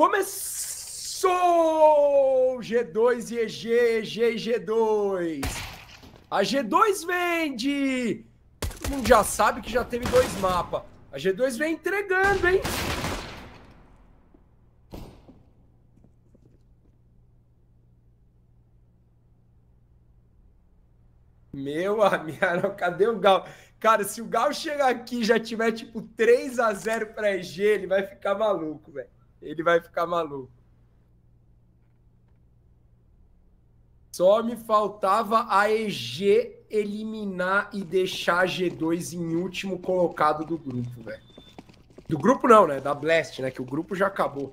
Começou G2 e EG, EG e G2. A G2 vende. Todo mundo já sabe que já teve dois mapas. A G2 vem entregando, hein? Meu amigo, cadê o Gal? Cara, se o Gal chegar aqui e já tiver tipo 3 a 0 para EG, ele vai ficar maluco, velho. Ele vai ficar maluco. Só me faltava a EG eliminar e deixar a G2 em último colocado do grupo, velho. Do grupo não, né? Da Blast, né? Que o grupo já acabou.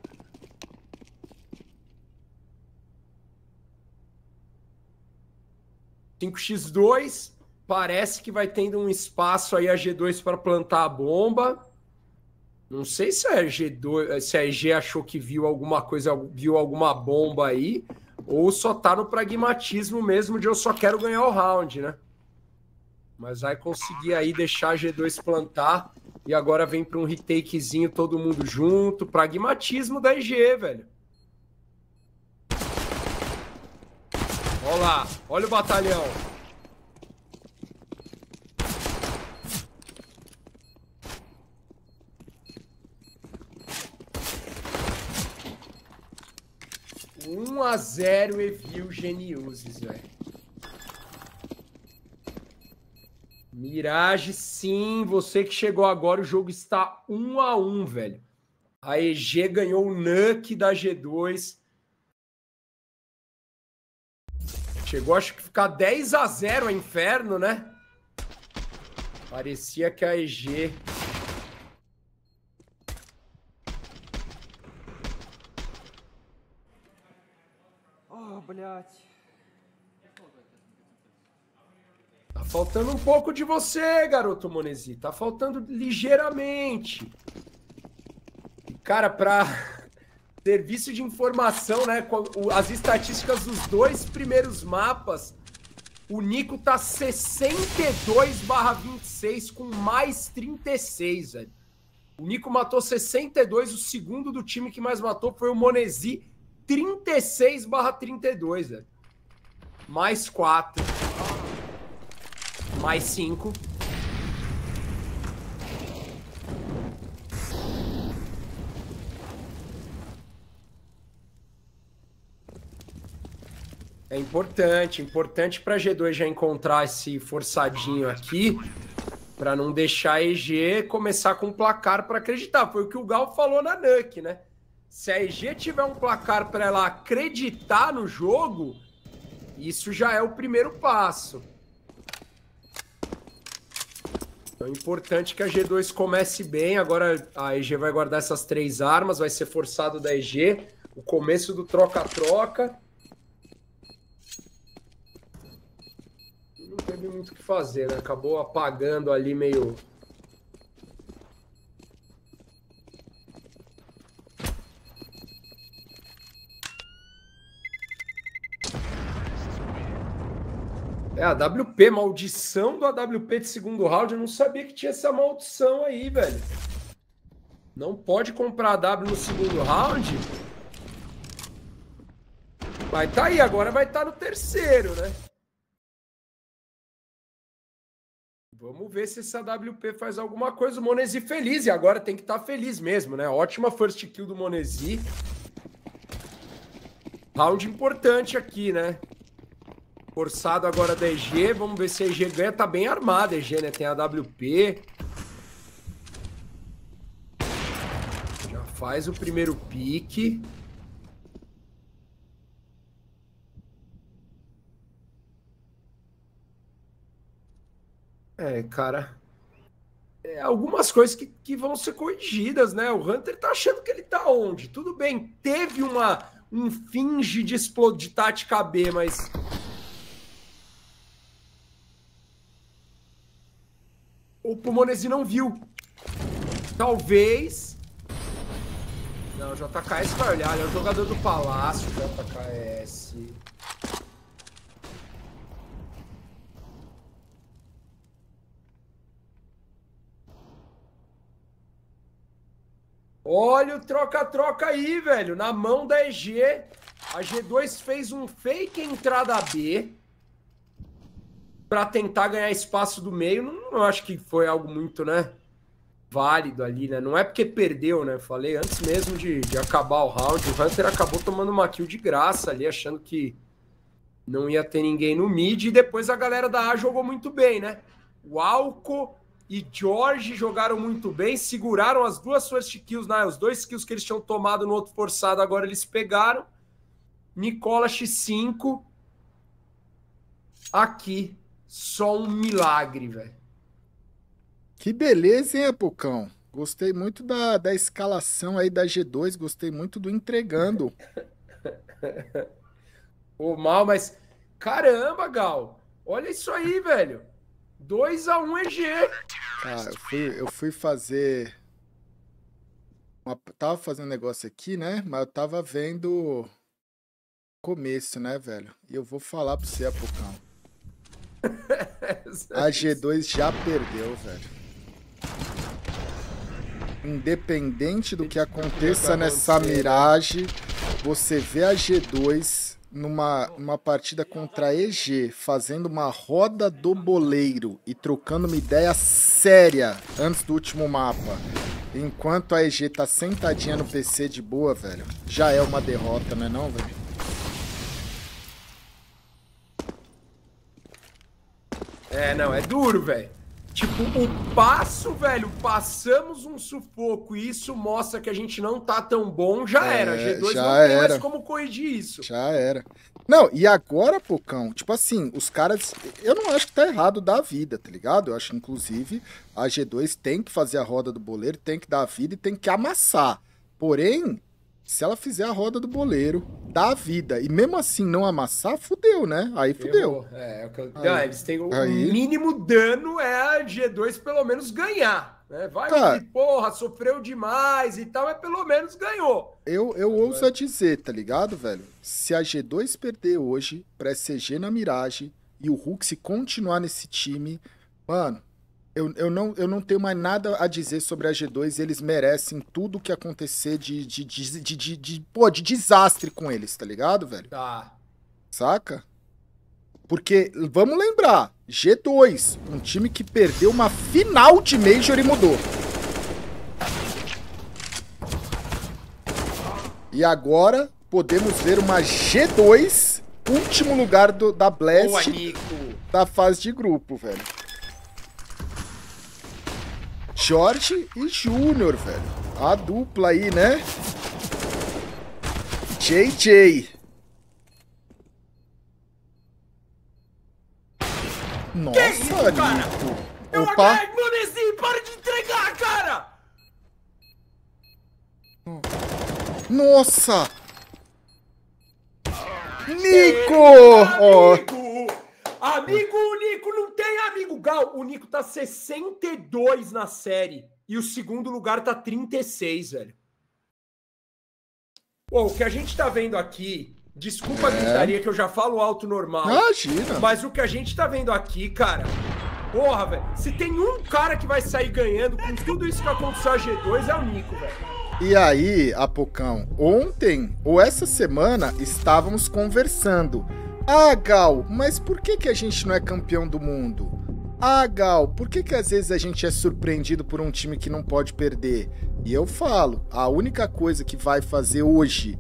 X 2 parece que vai tendo um espaço aí a G2 para plantar a bomba. Não sei se a G2, se a EG achou que viu alguma coisa, viu alguma bomba aí, ou só tá no pragmatismo mesmo de eu só quero ganhar o round, né? Mas vai conseguir aí deixar a G2 plantar e agora vem para um retakezinho todo mundo junto, pragmatismo da EG, velho. Olha lá, olha o batalhão. 1 a 0 Evil Geniuses, velho. Mirage, sim, você que chegou agora, o jogo está 1 a 1, velho. A EG ganhou o Nuke da G2. Chegou, acho que ficar 10 a 0 a Inferno, né? Parecia que a EG Tá faltando um pouco de você, garoto Monesi. Tá faltando ligeiramente. Cara, para serviço de informação, né? As estatísticas dos dois primeiros mapas, o Nico tá 62/26 com mais 36, velho. O Nico matou 62, o segundo do time que mais matou foi o Monesi 36 barra 32, velho. Mais 4. Mais 5. É importante, importante para G2 já encontrar esse forçadinho aqui, para não deixar a EG começar com placar para acreditar. Foi o que o Gal falou na Nuke, né? Se a EG tiver um placar para ela acreditar no jogo, isso já é o primeiro passo. Então é importante que a G2 comece bem. Agora a EG vai guardar essas três armas, vai ser forçado da EG. O começo do troca-troca. Não teve muito o que fazer, né? Acabou apagando ali meio É, a WP, maldição do AWP de segundo round. Eu não sabia que tinha essa maldição aí, velho. Não pode comprar a W no segundo round. Vai tá aí, agora vai estar tá no terceiro, né? Vamos ver se essa WP faz alguma coisa. O Monesi feliz, e agora tem que estar tá feliz mesmo, né? Ótima first kill do Monesi. Round importante aqui, né? Forçado agora da EG. Vamos ver se a EG ganha. Tá bem armada a EG, né? Tem a WP. Já faz o primeiro pique. É, cara. É, algumas coisas que, que vão ser corrigidas, né? O Hunter tá achando que ele tá onde? Tudo bem, teve uma, um finge de explodir de tática B, mas o Pulmonesi não viu. Talvez Não, o JKS vai olhar, ele é o jogador do Palácio, JKS. Olha o troca-troca aí, velho. Na mão da EG. A G2 fez um fake entrada B para tentar ganhar espaço do meio. Não, não, acho que foi algo muito, né? Válido ali, né? Não é porque perdeu, né? Falei antes mesmo de, de acabar o round. O Hunter acabou tomando uma kill de graça ali, achando que não ia ter ninguém no mid. E depois a galera da A jogou muito bem, né? O Alco e George jogaram muito bem, seguraram as duas first kills, né? os dois kills que eles tinham tomado no outro forçado, agora eles pegaram. Nicola X5 aqui, só um milagre, velho. Que beleza, hein, Apocão? Gostei muito da, da escalação aí da G2, gostei muito do entregando. Ô, mal, mas caramba, Gal. Olha isso aí, velho. 2x1 um EG. Cara, eu fui, eu fui fazer. Uma, tava fazendo um negócio aqui, né? Mas eu tava vendo começo, né, velho? E eu vou falar pra você, Apocão. A G2 já perdeu, velho. Independente do que aconteça nessa miragem, você vê a G2 numa uma partida contra a EG, fazendo uma roda do boleiro e trocando uma ideia séria antes do último mapa, enquanto a EG tá sentadinha no PC de boa, velho, já é uma derrota, não é não, velho? É, não, é duro, velho. Tipo, o passo, velho, passamos um sufoco e isso mostra que a gente não tá tão bom, já é, era. G2 já não tem era. mais como corrigir isso. Já era. Não, e agora, Pocão, tipo assim, os caras. Eu não acho que tá errado dar a vida, tá ligado? Eu acho, inclusive, a G2 tem que fazer a roda do boleiro, tem que dar a vida e tem que amassar. Porém, se ela fizer a roda do boleiro, dá a vida, e mesmo assim não amassar, fudeu, né? Aí fudeu. É, é eu... aí, eles têm o aí... mínimo dano é a G2 pelo menos ganhar. Né? Vai tá. porra, sofreu demais e tal, mas pelo menos ganhou. Eu, eu ouso a dizer, tá ligado, velho? Se a G2 perder hoje pra SCG na Mirage e o Hulk se continuar nesse time, mano, eu, eu, não, eu não tenho mais nada a dizer sobre a G2. Eles merecem tudo que acontecer de, de, de, de, de, de, pô, de desastre com eles, tá ligado, velho? Tá. Saca? Porque, vamos lembrar, G2, um time que perdeu uma final de Major e mudou. E agora podemos ver uma G2, último lugar do, da Blast Boa, da fase de grupo, velho. Jorge e Júnior, velho. A dupla aí, né? JJ. Nossa, que isso, cara? É Opa. Manezinho, para de entregar, cara! Nossa! Nico! Ó. Oh. Amigo, o Nico não tem amigo. Gal, o Nico tá 62 na série. E o segundo lugar tá 36, velho. Pô, o que a gente tá vendo aqui. Desculpa é. a gritaria que eu já falo alto normal. Imagina. Mas o que a gente tá vendo aqui, cara. Porra, velho. Se tem um cara que vai sair ganhando com tudo isso que aconteceu a G2, é o Nico, velho. E aí, Apocão, ontem ou essa semana estávamos conversando ah, Gal, mas por que, que a gente não é campeão do mundo? Ah, Gal, por que, que às vezes a gente é surpreendido por um time que não pode perder? E eu falo, a única coisa que vai fazer hoje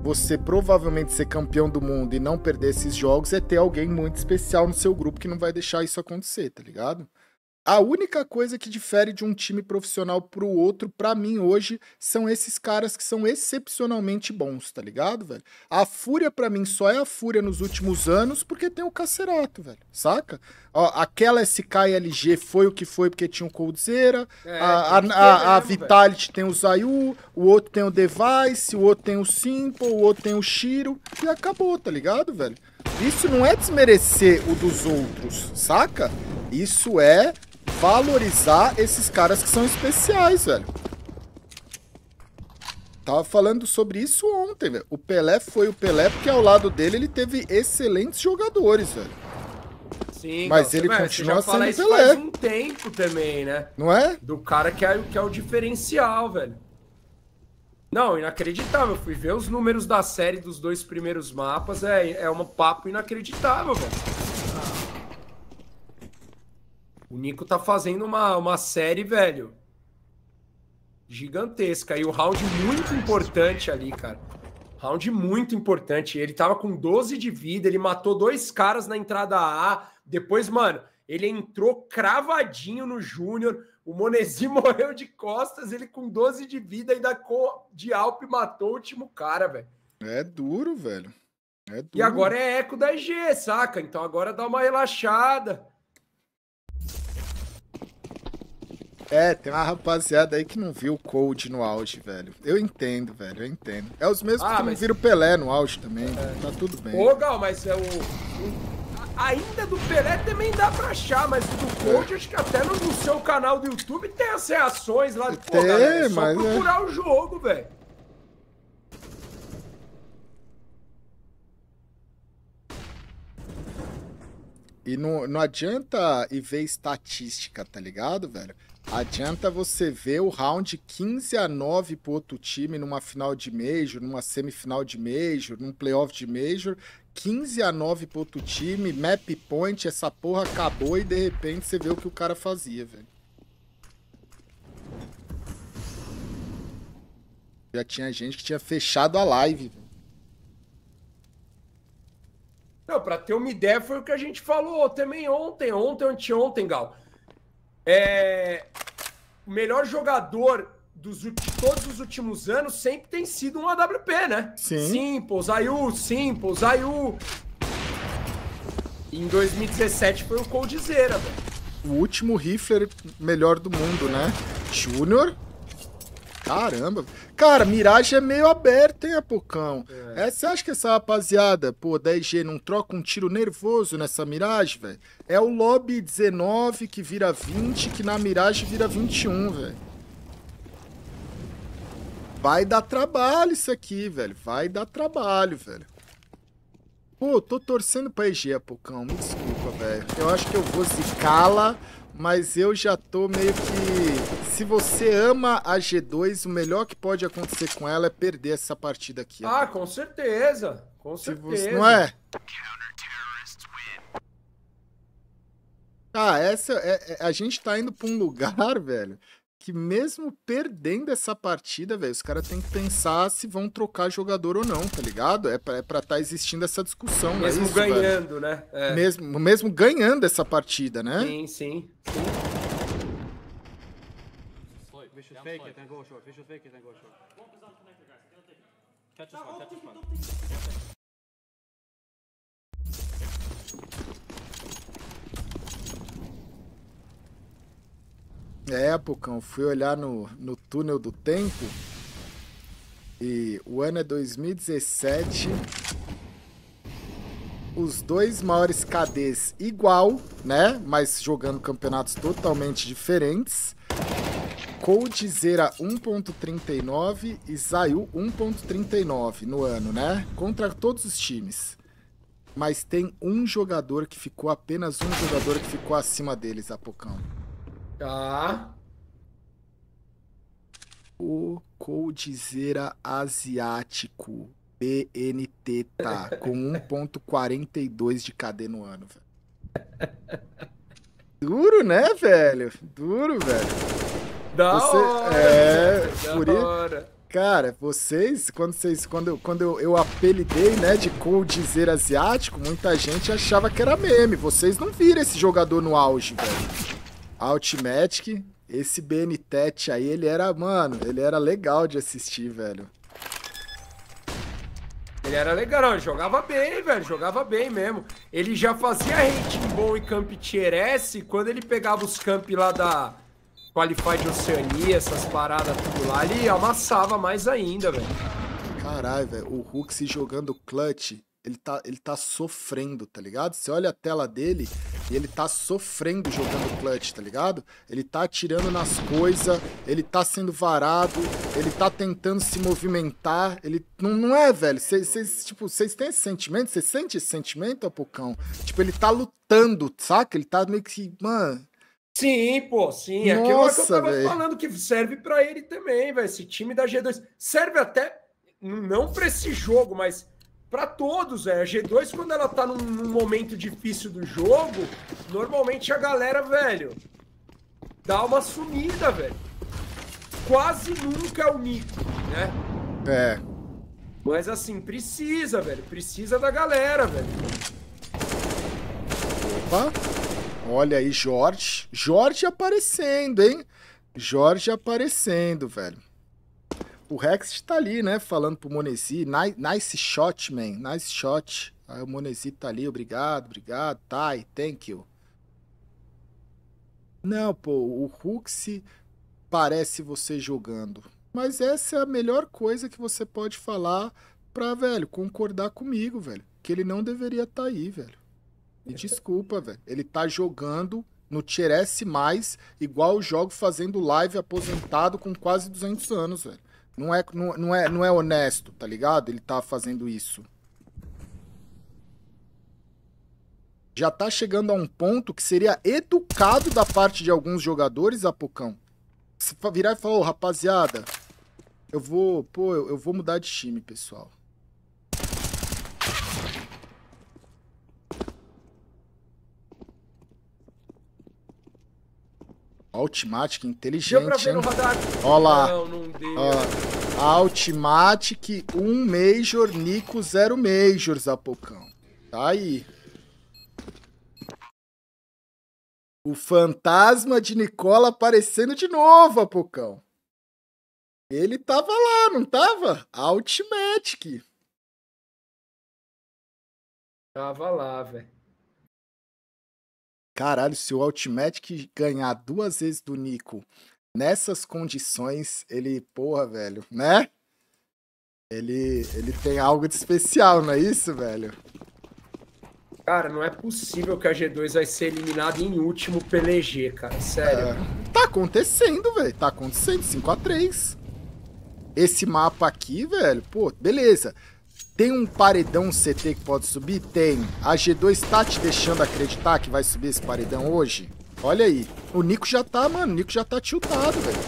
você provavelmente ser campeão do mundo e não perder esses jogos é ter alguém muito especial no seu grupo que não vai deixar isso acontecer, tá ligado? A única coisa que difere de um time profissional pro outro, para mim hoje, são esses caras que são excepcionalmente bons, tá ligado, velho? A Fúria para mim só é a Fúria nos últimos anos porque tem o Cacerato, velho. Saca? Ó, aquela SKLG foi o que foi porque tinha o Coldzera, é, a, a, a, a Vitality tem o Zayu, o outro tem o Device, o outro tem o Simple, o outro tem o Shiro e acabou, tá ligado, velho? Isso não é desmerecer o dos outros, saca? Isso é valorizar esses caras que são especiais, velho. tava falando sobre isso ontem, velho. O Pelé foi o Pelé porque ao lado dele ele teve excelentes jogadores, velho. Sim, Mas então, ele você- continua sendo isso Pelé. faz um tempo também, né? Não é? Do cara que é, que é o diferencial, velho. Não, inacreditável. Fui ver os números da série dos dois primeiros mapas. É, é um papo inacreditável, velho. O Nico tá fazendo uma, uma série, velho. Gigantesca. E o round muito importante ali, cara. Round muito importante. Ele tava com 12 de vida, ele matou dois caras na entrada A. Depois, mano, ele entrou cravadinho no Júnior. O Monesi morreu de costas, ele com 12 de vida ainda co- de Alp matou o último cara, velho. É duro, velho. É duro. E agora é eco da EG, saca? Então agora dá uma relaxada. É, tem uma rapaziada aí que não viu o Cold no auge, velho. Eu entendo, velho, eu entendo. É os mesmos Ah, que não mas- viram o Pelé no auge também. Tá tudo bem. Ô, Gal, mas é o, Ainda do Pelé também dá pra achar, mas do Cold, acho que até no, no seu canal do YouTube tem as reações lá. Pô, Tem, galera, é só mas é- procurar o jogo, velho. E não, não adianta ir ver estatística, tá ligado, velho? Adianta você ver o round 15 a 9 pro outro time numa final de Major, numa semifinal de Major, num playoff de Major. 15 a 9 pro outro time, map point, essa porra acabou e de repente você vê o que o cara fazia, velho. Já tinha gente que tinha fechado a live, velho. Não, pra ter uma ideia, foi o que a gente falou também ontem, ontem, anteontem, Gal. É... O melhor jogador dos ulti- todos os últimos anos sempre tem sido um AWP, né? Sim. Simples, Ayu, Simples, Ayu. Em 2017 foi o Coldzera, velho. o último rifler melhor do mundo, né? Júnior. Caramba. Cara, Mirage é meio aberto, hein, Apocão? É. você acha que essa rapaziada, pô, 10G não troca um tiro nervoso nessa Mirage, velho? É o lobby 19 que vira 20, que na Mirage vira 21, velho. Vai dar trabalho isso aqui, velho. Vai dar trabalho, velho. Pô, tô torcendo pra EG, Apocão. Me desculpa, velho. Eu acho que eu vou zicá-la, mas eu já tô meio que. Se você ama a G2, o melhor que pode acontecer com ela é perder essa partida aqui. Ah, com certeza. Com certeza. você... Não é? Ah, essa é, é- a gente tá indo pra um lugar, velho, que mesmo perdendo essa partida, velho, os caras têm que pensar se vão trocar jogador ou não, tá ligado? É pra, é pra tá existindo essa discussão, é Mesmo isso, velho? ganhando, né? É. Mesmo, mesmo ganhando essa partida, né? Sim, sim. We should fake it and go short. We should fake it and go short. Catch this one, catch this one. É, Pocão, fui olhar no, no túnel do tempo e o ano é 2017. Os dois maiores KDs igual, né? Mas jogando campeonatos totalmente diferentes. Coldzera 1.39 e Zayu 1.39 no ano, né? Contra todos os times. Mas tem um jogador que ficou, apenas um jogador que ficou acima deles, Apocão. Tá. O Coldzera Asiático BNT tá com 1.42 de KD no ano, velho. Duro, né, velho? Duro, velho. Da Você- hora. é, da por hora. Cara, vocês, quando vocês, quando, eu- quando eu, eu apelidei, né, de Coldzera Asiático, muita gente achava que era meme. Vocês não viram esse jogador no auge, velho. Ultimatic, esse BNTET aí, ele era, mano, ele era legal de assistir, velho. Ele era legal, ele jogava bem, velho, jogava bem mesmo. Ele já fazia rating bom em Camp Tier S quando ele pegava os camp lá da Qualified Oceania, essas paradas tudo lá, ele amassava mais ainda, velho. Caralho, velho, o Hulk se jogando clutch, ele tá, ele tá sofrendo, tá ligado? Você olha a tela dele, E ele tá sofrendo jogando clutch, tá ligado? Ele tá atirando nas coisas, ele tá sendo varado, ele tá tentando se movimentar. Ele. Não, não é, velho? Vocês, tipo, vocês têm esse sentimento? Você sente esse sentimento, Apocão? Tipo, ele tá lutando, saca? Ele tá meio que. Mano. Sim, pô, sim. Nossa, Aquilo que eu tava véio. falando que serve para ele também, velho. Esse time da G2 serve até não para esse jogo, mas para todos, é. A G2, quando ela tá num, num, momento difícil do jogo, normalmente a galera, velho, dá uma sumida, velho. Quase nunca é o Nico, né? É. Mas assim, precisa, velho. Precisa da galera, velho. Opa! Olha aí, Jorge. Jorge aparecendo, hein? Jorge aparecendo, velho o Rex tá ali, né? Falando pro Monesi. Nice, nice shot, man. Nice shot. Aí o Monesi tá ali. Obrigado, obrigado. Tai, thank you. Não, pô. O Hux parece você jogando. Mas essa é a melhor coisa que você pode falar pra, velho, concordar comigo, velho. Que ele não deveria estar tá aí, velho. Me desculpa, velho. Ele tá jogando no Tier S+, igual eu jogo fazendo live aposentado com quase 200 anos, velho. Não é, não, não, é, não é honesto, tá ligado? Ele tá fazendo isso. Já tá chegando a um ponto que seria educado da parte de alguns jogadores, Apocão. Se virar e falar, oh, rapaziada, eu vou, pô, eu, eu vou mudar de time, pessoal. Ultimatic inteligente, deu pra ver hein? no radar. Ó lá. Não, não deu. Ó, Ultimatic 1 Major, Nico 0 Majors, Apocão. Tá aí. O fantasma de Nicola aparecendo de novo, Apocão. Ele tava lá, não tava? Ultimatic. Tava lá, velho. Caralho, se o Ultimatic ganhar duas vezes do Nico nessas condições, ele, porra, velho, né? Ele, ele tem algo de especial, não é isso, velho? Cara, não é possível que a G2 vai ser eliminada em último PLG, cara. Sério. É, tá acontecendo, velho. Tá acontecendo. 5x3. Esse mapa aqui, velho, pô, beleza. Tem um paredão CT que pode subir? Tem. A G2 tá te deixando acreditar que vai subir esse paredão hoje? Olha aí. O Nico já tá, mano. O Nico já tá tiltado, velho.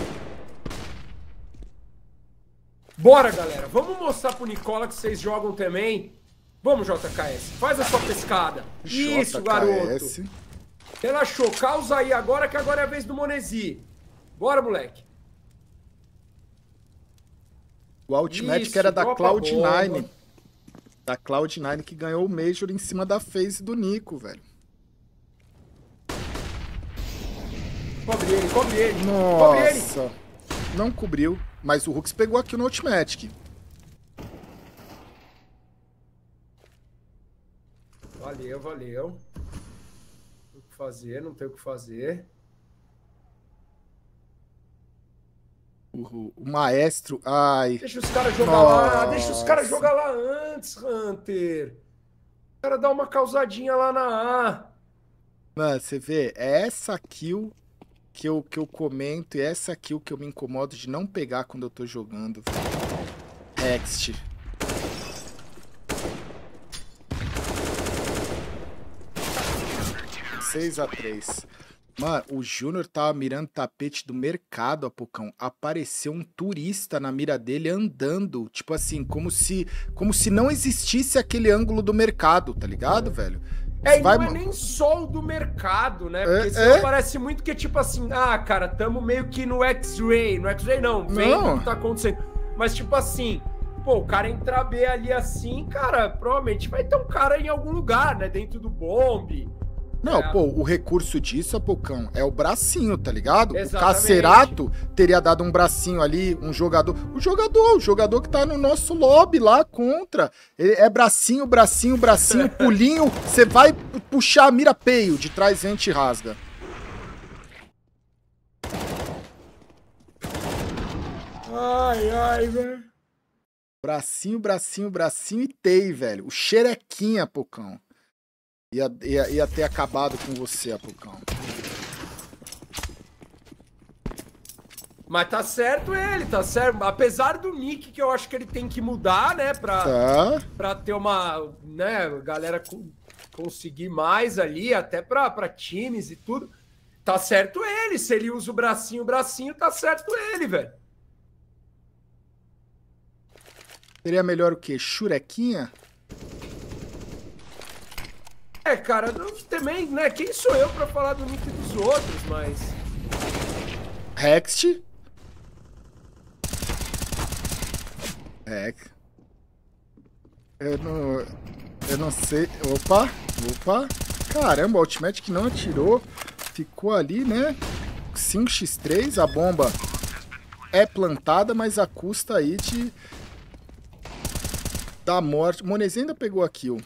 Bora, galera. Vamos mostrar pro Nicola que vocês jogam também. Vamos, JKS. Faz a sua pescada. JKS. Isso, garoto. Relaxou. Causa aí agora, que agora é a vez do Monesi. Bora, moleque. O Ultimate que era da Cloud9 da Cloud9 que ganhou o Major em cima da face do Nico, velho. Cobre ele, cobre ele. Nossa. Cobre ele. Não cobriu, mas o Hux pegou aqui no Ultimatic. Valeu, valeu. Não tem o que fazer, não tem o que fazer. O, o, maestro. Ai. Deixa os caras jogar Nossa. lá. Deixa os caras jogar lá antes, Hunter. O cara dá uma causadinha lá na A. Mano, você vê, é essa kill que eu, que eu comento e é essa kill que eu me incomodo de não pegar quando eu tô jogando. Next. Seis a três. Mano, o Júnior tava mirando tapete do mercado, Apocão. Apareceu um turista na mira dele andando. Tipo assim, como se, como se não existisse aquele ângulo do mercado, tá ligado, velho? É, e Vai... não é nem só o do mercado, né? Porque é, é? parece muito que é tipo assim, ah, cara, tamo meio que no X-Ray. No X-Ray não, não. o que tá acontecendo. Mas tipo assim, pô, o cara entrar B ali assim, cara, provavelmente vai ter um cara em algum lugar, né? Dentro do bombe não, é. pô, o recurso disso, Apocão, é o bracinho, tá ligado? Exatamente. O Cacerato teria dado um bracinho ali, um jogador. O jogador, o jogador que tá no nosso lobby lá contra. É bracinho, bracinho, bracinho, pulinho. Você vai puxar a mira peio, de trás vem e rasga. Ai, ai, velho. Bracinho, bracinho, bracinho e tei, velho. O xerequinha, Pocão. Ia, ia, ia ter acabado com você, Apocão. Mas tá certo ele, tá certo. Apesar do Nick, que eu acho que ele tem que mudar, né? Pra, Tá. pra ter uma. né, galera co- conseguir mais ali, até pra, pra times e tudo. Tá certo ele. Se ele usa o bracinho, o bracinho, tá certo ele, velho. Seria melhor o quê? Churequinha? É, cara, não- também, né? Quem sou eu pra falar do Nick dos outros, mas. Rext? Rex. Eu não. Eu não sei. Opa! Opa! Caramba, o Ultimate não atirou. Ficou ali, né? 5x3, a bomba é plantada, mas a custa aí de. Da morte. Monez ainda pegou a kill.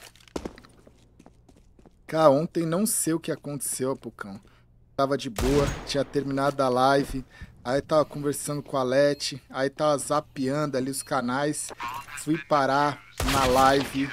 Cara, ontem não sei o que aconteceu, Apocão. Tava de boa, tinha terminado a live. Aí tava conversando com a Leti, aí tava zapeando ali os canais. Fui parar na live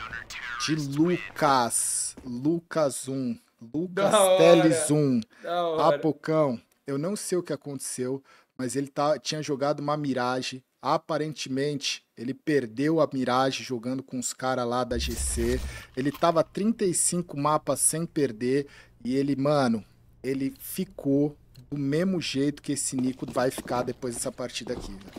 de Lucas. Lucas 1. Lucas. Teles 1. Da hora. Apocão, eu não sei o que aconteceu, mas ele tá, tinha jogado uma Mirage. Aparentemente, ele perdeu a Mirage jogando com os caras lá da GC. Ele tava 35 mapas sem perder. E ele, mano, ele ficou do mesmo jeito que esse Nico vai ficar depois dessa partida aqui, velho.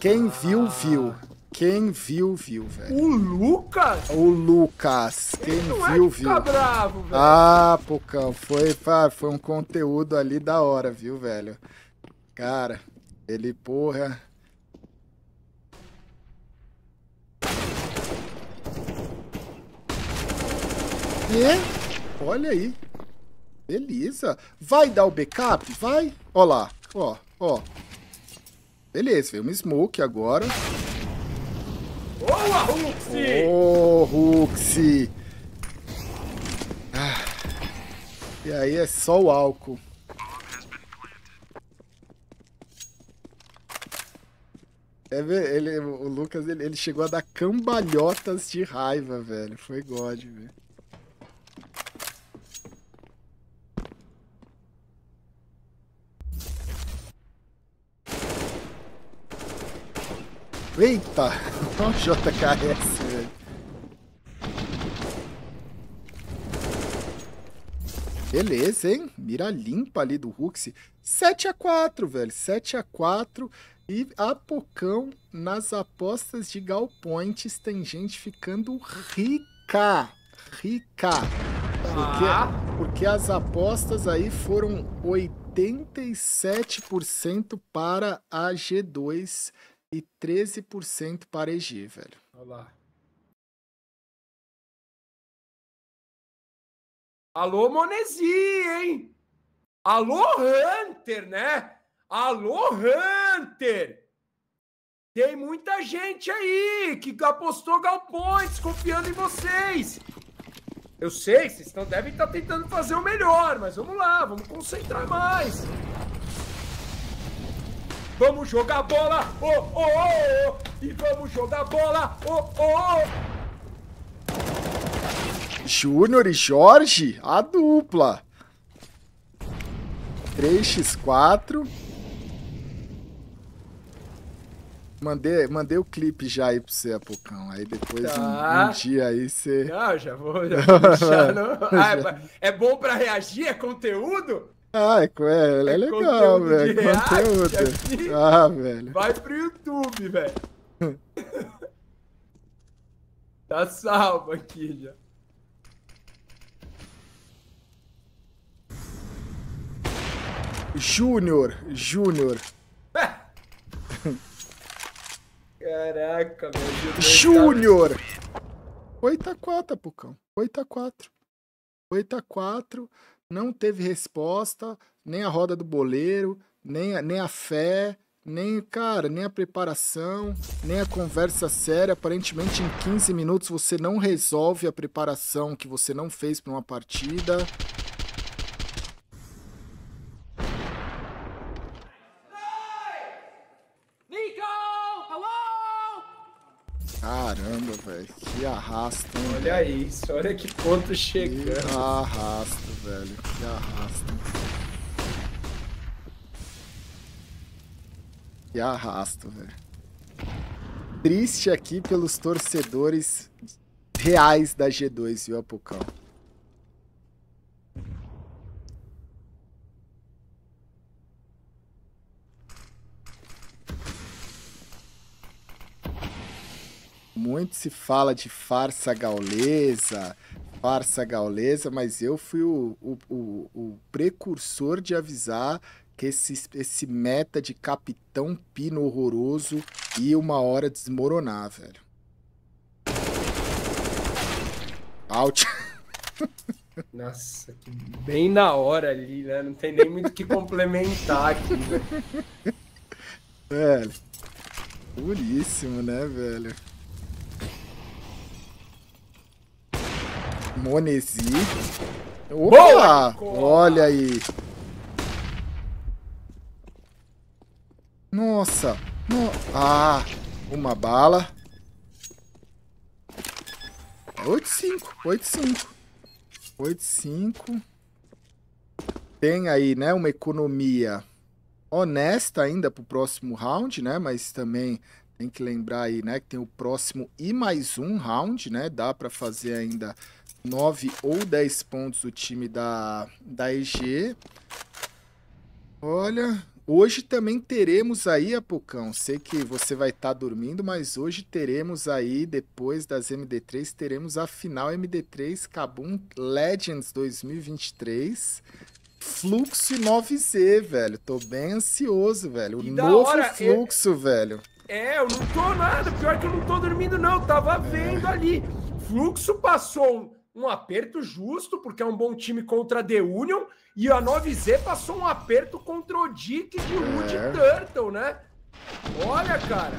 Quem viu, viu. Quem viu, viu, velho. O Lucas? O Lucas, quem Não é viu, que viu. bravo, velho. Ah, Pocão, foi, foi um conteúdo ali da hora, viu, velho? Cara, ele, porra. E, olha aí. Beleza. Vai dar o backup? Vai. Ó lá, ó, ó. Beleza, veio uma smoke agora. Boa, Ruxi! Ô, Ruxi! Ah. E aí é só o álcool. É, ele, o Lucas, ele, ele chegou a dar cambalhotas de raiva, velho. Foi God, velho. Eita! O JKS, velho. Beleza, hein? Mira limpa ali do Ruxi. 7 a 4 velho. 7 a 4 E Apocão nas apostas de Galpoints tem gente ficando rica. Rica. Porque, Ah. porque as apostas aí foram 87% para a G2 e 13% para EG, velho. Olha lá. Alô, Monesi, hein? Alô, Hunter, né? Alô, Hunter! Tem muita gente aí que apostou galpões confiando em vocês. Eu sei, vocês estão, devem estar tentando fazer o melhor, mas vamos lá, vamos concentrar mais. Vamos jogar bola, ô, ô, ô, ô, e vamos jogar bola, ô, ô, ô. Júnior e Jorge, a dupla. 3x4. Mandei, mandei o clipe já aí pra você, Apocão. Aí depois um- Tá. um, dia aí você. Não, já vou, já vou deixar no... Ah, é é bom pra reagir? É conteúdo? Ah, é, é, é É legal, velho. react Conteúdo. aqui. Ah, velho. Vai pro YouTube, velho. tá salvo aqui já. Júnior, Júnior. Caraca, meu Deus. Júnior! 8x4, Apocão. 8x4. 8x4. Não teve resposta, nem a roda do boleiro, nem a, nem a fé, nem, cara, nem a preparação, nem a conversa séria. Aparentemente, em 15 minutos você não resolve a preparação que você não fez para uma partida. Nico! Alô! Caramba, velho. Que arrasto. hein, Olha isso, olha que ponto Que chegando. arrasto, velho. Que arrasto. Que arrasto, velho. Triste aqui pelos torcedores reais da G2, viu, Apocão? Muito se fala de farsa gaulesa, farsa gaulesa, mas eu fui o, o, o, o precursor de avisar que esse, esse meta de Capitão Pino horroroso ia uma hora desmoronar, velho. Out. Nossa, que bem na hora ali, né? Não tem nem muito o que complementar aqui, velho. Velho. Puríssimo, né, velho? Monesi. Opa! Boa! Olha aí. Nossa. No... Ah, uma bala. 8-5. 8-5. 8-5. Tem aí, né, uma economia honesta ainda pro próximo round, né? Mas também tem que lembrar aí, né, que tem o próximo e mais um round, né? Dá para fazer ainda 9 ou 10 pontos o time da, da EG. Olha, hoje também teremos aí, Apocão. Sei que você vai estar dormindo, mas hoje teremos aí, depois das MD3, teremos a final MD3 Kabum Legends 2023. Fluxo 9Z, velho. Tô bem ansioso, velho. O Que novo hora, fluxo, velho. É, eu não tô nada. Pior que eu não tô dormindo, não. Eu tava vendo ali. Fluxo passou um, aperto justo, porque é um bom time contra a The Union. E a 9Z passou um aperto contra o Dick de Wood É. Turtle, né? Olha, cara.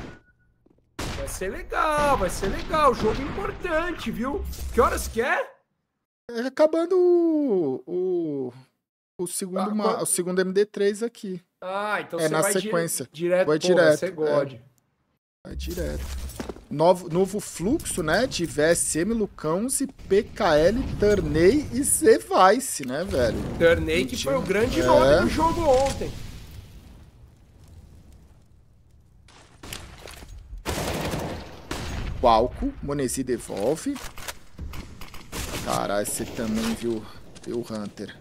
Vai ser legal, vai ser legal. Jogo importante, viu? Que horas que é? É acabando o, o, o, segundo, Ah, ma- o segundo MD3 aqui. Ah, então É, você na vai di- sequência. direto. Vai pô, direto, Você é. God. Vai direto. Novo, novo fluxo, né? De VSM, Lucãos e PKL, Turney e Z-Vice, né, velho? Turney, que foi o grande É. nome do jogo ontem. Qualco, Monesi devolve. Caralho, você também viu, viu, Hunter?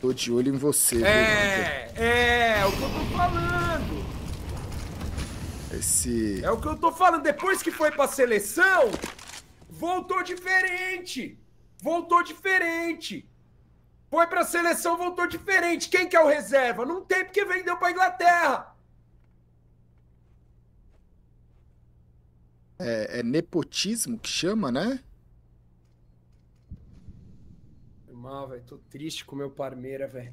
Tô de olho em você, viu, Hunter? É, é, é o que eu tô falando. Esse. É o que eu tô falando. Depois que foi pra seleção, voltou diferente. Voltou diferente. Foi pra seleção, voltou diferente. Quem que é o reserva? Não tem porque vendeu pra Inglaterra. É, é nepotismo que chama, né? Mal, velho. Tô triste com o meu Parmeira, velho.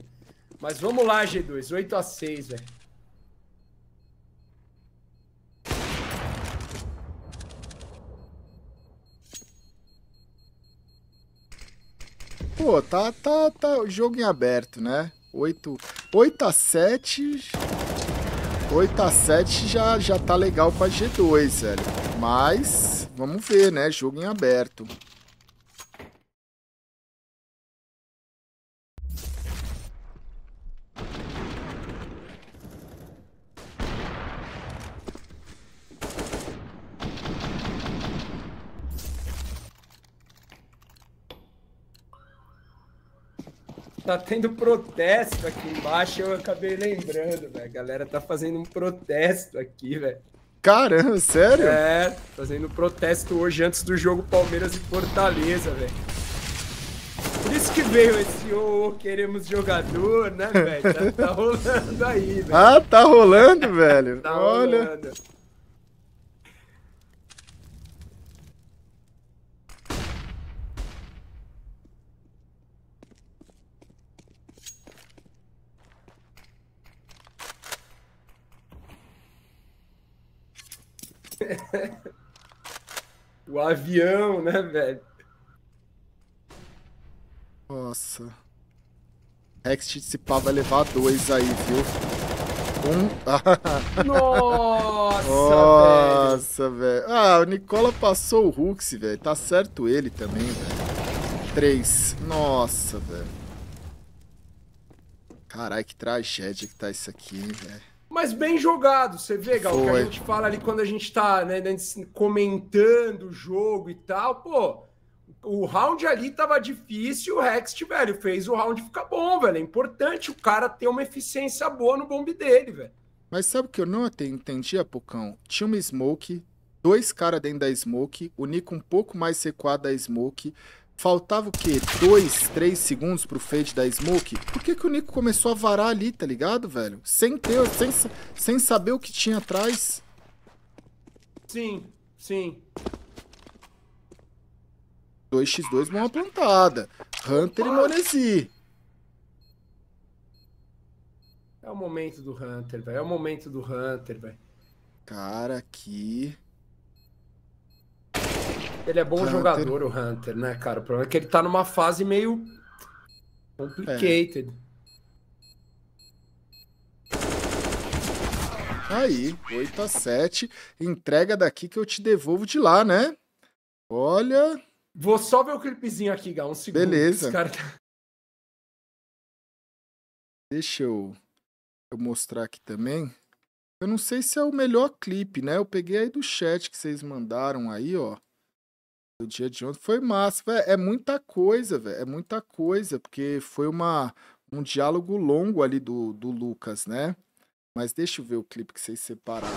Mas vamos lá, G2. 8 a 6 velho. Pô, tá, tá, tá jogo em aberto, né? 8, 8 a 7. 8 a 7 já, já tá legal pra G2, velho. Mas, vamos ver, né? Jogo em aberto. Tá tendo protesto aqui embaixo, eu acabei lembrando, velho. A galera tá fazendo um protesto aqui, velho. Caramba, sério? É, fazendo protesto hoje antes do jogo Palmeiras e Fortaleza, velho. Por isso que veio esse ô, queremos jogador, né, velho? Tá, tá rolando aí, velho. Ah, tá rolando, velho. Tá Olha. rolando. o avião, né, velho? Nossa. Rex se pá vai levar dois aí, viu? Um. Nossa, Nossa, velho. Ah, o Nicola passou o Hux, velho. Tá certo ele também, velho. Três. Nossa, velho. Caralho, que tragédia que tá isso aqui, velho. Mas bem jogado, você vê, Gal, que a gente fala ali quando a gente tá né, né, comentando o jogo e tal, pô. O round ali tava difícil, o Rext, velho, fez o round ficar bom, velho. É importante o cara ter uma eficiência boa no bombe dele, velho. Mas sabe o que eu não entendi, Apocão? Tinha uma Smoke, dois caras dentro da Smoke, o Nico um pouco mais recuado da Smoke. Faltava o quê? Dois, três segundos pro fade da Smoke? Por que, que o Nico começou a varar ali, tá ligado, velho? Sem ter, sem, sem saber o que tinha atrás. Sim, sim. 2x2 mão plantada. Hunter e Monesi. É o momento do Hunter, velho. É o momento do Hunter, velho. Cara, aqui. Ele é bom Hunter. jogador, o Hunter, né, cara? O problema é que ele tá numa fase meio complicated. Aí, 8 a 7 Entrega daqui que eu te devolvo de lá, né? Olha. Vou só ver o clipezinho aqui, Gal, um segundo. Beleza. Cara- Deixa eu, eu mostrar aqui também. Eu não sei se é o melhor clipe, né? Eu peguei aí do chat que vocês mandaram aí, ó. Do dia de ontem. Foi massa. Véi, é muita coisa, velho. É muita coisa. Porque foi uma, um diálogo longo ali do, do Lucas, né? Mas deixa eu ver o clipe que vocês separaram.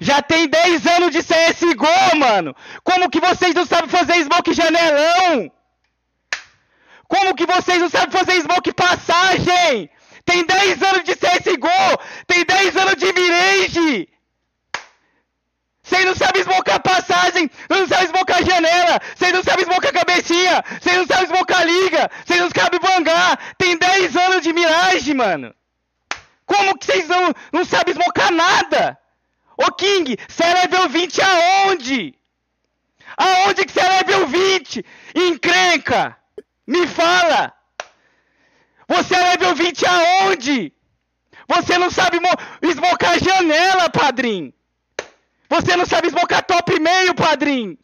Já tem 10 anos de CSGO, mano! Como que vocês não sabem fazer smoke janelão? Como que vocês não sabem fazer smoke passagem? Tem 10 anos de CSGO! Tem 10 anos de mirage! Vocês não sabem smocar passagem! Vocês não sabem smocar janela! Vocês não sabem smocar cabecinha! Vocês não sabem smocar liga! Vocês não sabem vangar! Tem 10 anos de mirage, mano! Como que vocês não, não sabem smocar nada? Ô King, você é level 20 aonde? Aonde que você é level 20? Encrenca! Me fala! Você é level 20 aonde? Você não sabe mo- esmocar janela, padrinho! Você não sabe esmocar top meio, padrinho!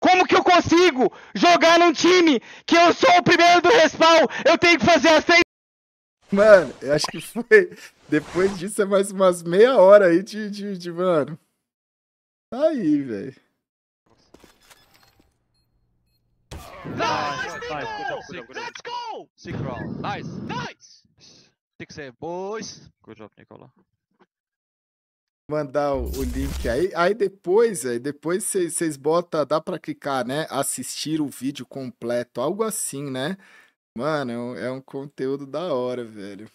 Como que eu consigo jogar num time que eu sou o primeiro do respawn? Eu tenho que fazer as três Mano, eu acho que foi. Depois disso é mais umas meia hora aí de, de, de mano. Tá aí, velho. Nice, nice. Let's go! Sick round. Nice. Nice! Six save, boys. Good job, Nicola. Mandar o, o link aí. Aí depois, aí depois vocês botam, dá pra clicar, né? Assistir o vídeo completo, algo assim, né? Mano, é um, é um conteúdo da hora, velho.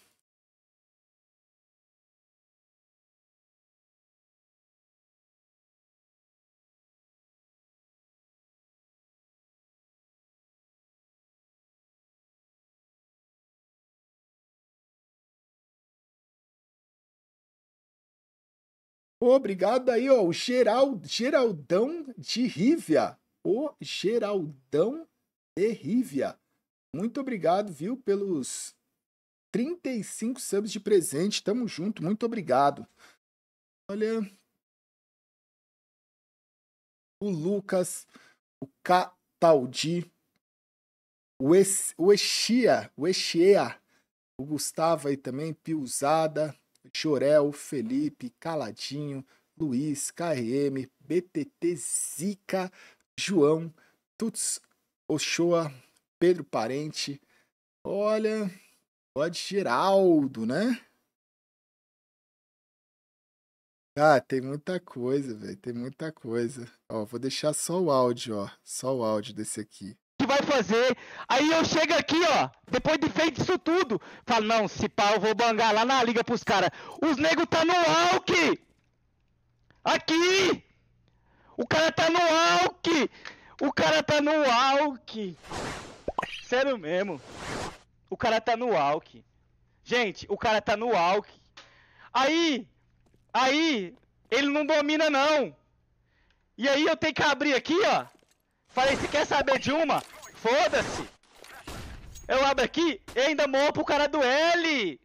Obrigado aí, ó. O Geral, Geraldão de Rívia. O Geraldão de Rívia. Muito obrigado, viu, pelos 35 subs de presente. Tamo junto, muito obrigado. Olha. O Lucas, o Cataldi, o, es, o Exia, o Exia, o Gustavo aí também, Piusada, Jorel, Felipe, Caladinho, Luiz, KRM, BTT, Zica, João, Tuts, Ochoa, Pedro Parente. Olha, pode Geraldo, né? Ah, tem muita coisa, velho. Tem muita coisa. Ó, vou deixar só o áudio, ó. Só o áudio desse aqui. Que vai fazer. Aí eu chego aqui, ó, depois de feito isso tudo, falo, não, se pá, eu vou bangar lá na liga pros caras. Os nego tá no Alck! Aqui! O cara tá no Alck! O cara tá no Alck! Sério mesmo. O cara tá no Alck. Gente, o cara tá no Alck. Aí, aí, ele não domina não. E aí eu tenho que abrir aqui, ó. Falei, você quer saber de uma? Foda-se. Eu abro aqui e ainda morro pro cara do L.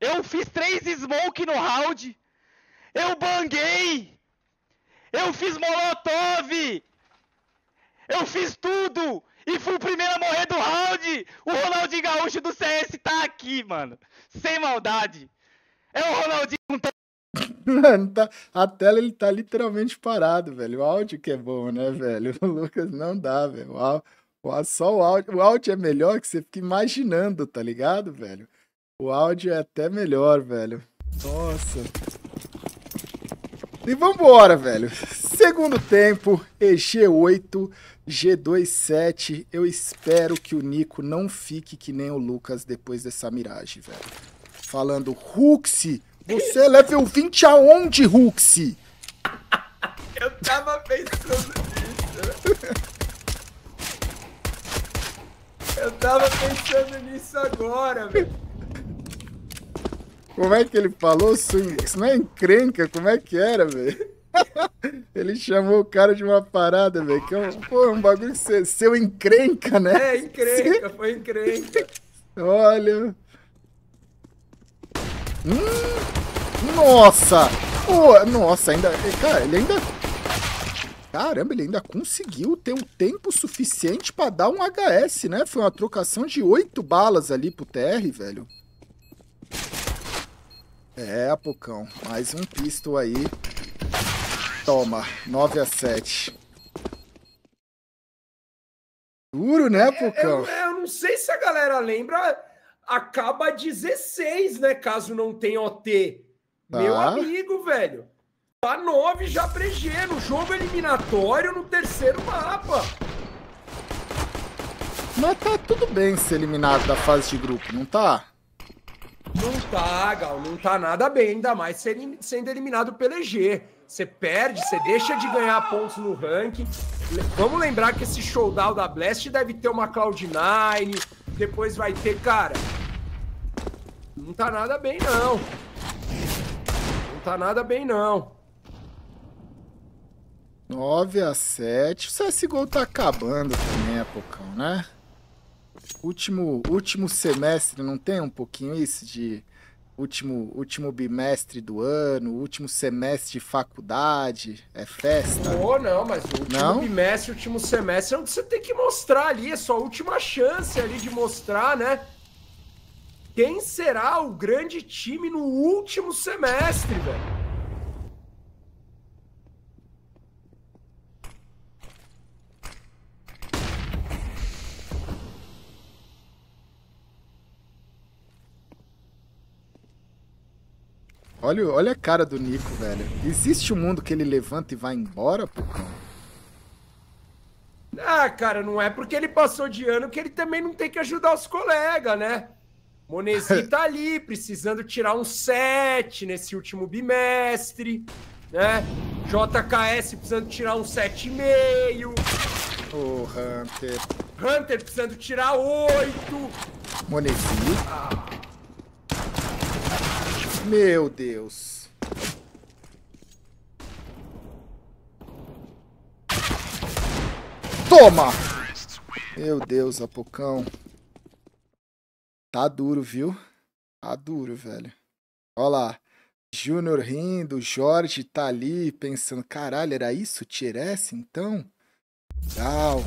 Eu fiz três smoke no round. Eu banguei. Eu fiz molotov. Eu fiz tudo. E fui o primeiro a morrer do round. O Ronaldinho Gaúcho do CS tá aqui, mano. Sem maldade. É o Ronaldinho Mano, tá, a tela ele tá literalmente parado, velho. O áudio que é bom, né, velho? O Lucas não dá, velho. O, o, só o áudio. O áudio é melhor que você fica imaginando, tá ligado, velho? O áudio é até melhor, velho. Nossa. E vambora, velho. Segundo tempo, EG8, G27. Eu espero que o Nico não fique que nem o Lucas depois dessa miragem, velho. Falando, Ruxi, você é level 20 aonde, Ruxi? Eu tava pensando nisso. Eu tava pensando nisso agora, velho. Como é que ele falou? Isso não é encrenca? Como é que era, velho? Ele chamou o cara de uma parada, velho. Que é um, pô, um bagulho que você, seu encrenca, né? É, encrenca, foi encrenca. Olha. Hum, nossa! Pô, nossa, ainda. Cara, ele ainda. Caramba, ele ainda conseguiu ter um tempo suficiente para dar um HS, né? Foi uma trocação de oito balas ali pro TR, velho. É, Apocão. Mais um pistol aí. Toma, 9 a 7. Duro, né, Apocão? É, eu, eu, não sei se a galera lembra. Acaba 16, né? Caso não tenha OT. Tá. Meu amigo, velho. Tá 9 já pra EG, no jogo eliminatório no terceiro mapa. Mas tá tudo bem ser eliminado da fase de grupo, não tá? Não tá, Gal, não tá nada bem, ainda mais sendo eliminado pelo EG. Você perde, você deixa de ganhar pontos no ranking. Vamos lembrar que esse showdown da Blast deve ter uma Cloud9, depois vai ter, cara. Não tá nada bem, não. Tá nada bem, não. 9 a 7. O CSGO tá acabando também, Apocão, né? Último, último semestre, não tem um pouquinho isso de último, último bimestre do ano, último semestre de faculdade, é festa? Oh, não, mas o último não? bimestre, último semestre é onde você tem que mostrar ali, é sua última chance ali de mostrar, né? Quem será o grande time no último semestre, velho? Olha, olha a cara do Nico, velho. Existe um mundo que ele levanta e vai embora, Pucão? Ah, cara, não é porque ele passou de ano que ele também não tem que ajudar os colegas, né? Monesi tá ali, precisando tirar um 7 nesse último bimestre, né? JKS precisando tirar um 7,5. O oh, Hunter. Hunter precisando tirar 8. Monesi. Ah. Meu Deus. Toma! Meu Deus, Apocão. Tá duro, viu? Tá duro, velho. Olha lá. Júnior rindo, Jorge tá ali pensando, caralho, era isso? Tiresse, então? Legal.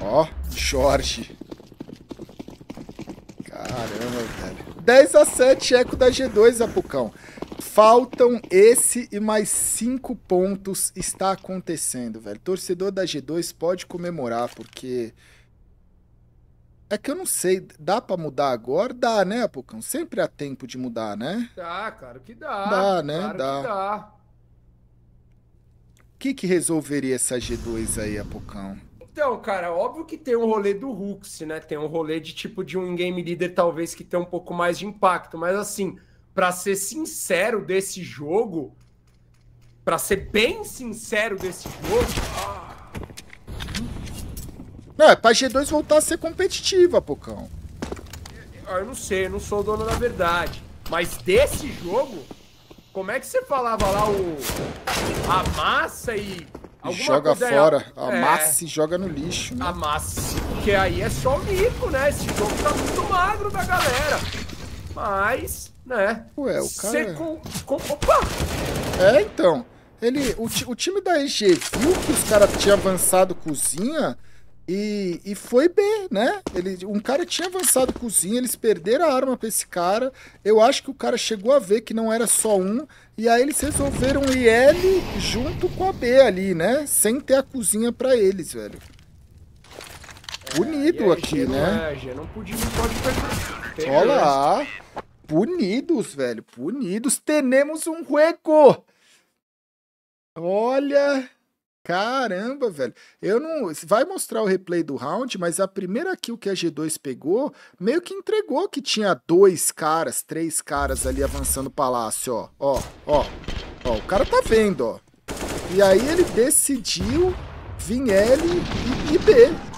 Ó, Jorge. Caramba, velho. 10 a 7, eco da G2, Apucão. Faltam esse e mais 5 pontos. Está acontecendo, velho. Torcedor da G2 pode comemorar, porque... É que eu não sei, dá para mudar agora? Dá, né, Apucão? Sempre há tempo de mudar, né? Dá, cara, que dá. Dá, né? Claro dá. Que dá. O que, que resolveria essa G2 aí, Apocão? Então, cara, óbvio que tem um rolê do Hux, né? Tem um rolê de tipo de um game leader talvez que tem um pouco mais de impacto, mas assim, para ser sincero desse jogo, para ser bem sincero desse jogo, Não, é pra G2 voltar a ser competitiva, Pocão. Ah, Eu não sei, eu não sou o dono da verdade. Mas desse jogo, como é que você falava lá o. A massa e. Joga fora. ó. A É, massa e joga no lixo, né? A massa. Porque aí é só o mico, né? Esse jogo tá muito magro da galera. Mas, né? Ué, o cara- com, com. Opa! É, então. Ele, o, o time da EG viu que os caras tinham avançado cozinha e, e foi B, né? Ele, um cara tinha avançado cozinha, eles perderam a arma pra esse cara. Eu acho que o cara chegou a ver que não era só um. E aí eles resolveram ir L junto com a B ali, né? Sem ter a cozinha pra eles, velho. E a aqui, né? É, não podia, não pode perder. Olha lá. Punidos, velho. Punidos. Temos um juego. Olha. Caramba, velho. Eu não. Vai mostrar o replay do round, mas a primeira kill que a G2 pegou, meio que entregou que tinha dois caras, três caras ali avançando o palácio, ó. Ó, ó. Ó, o cara tá vendo, ó. E aí ele decidiu vir L e, e B.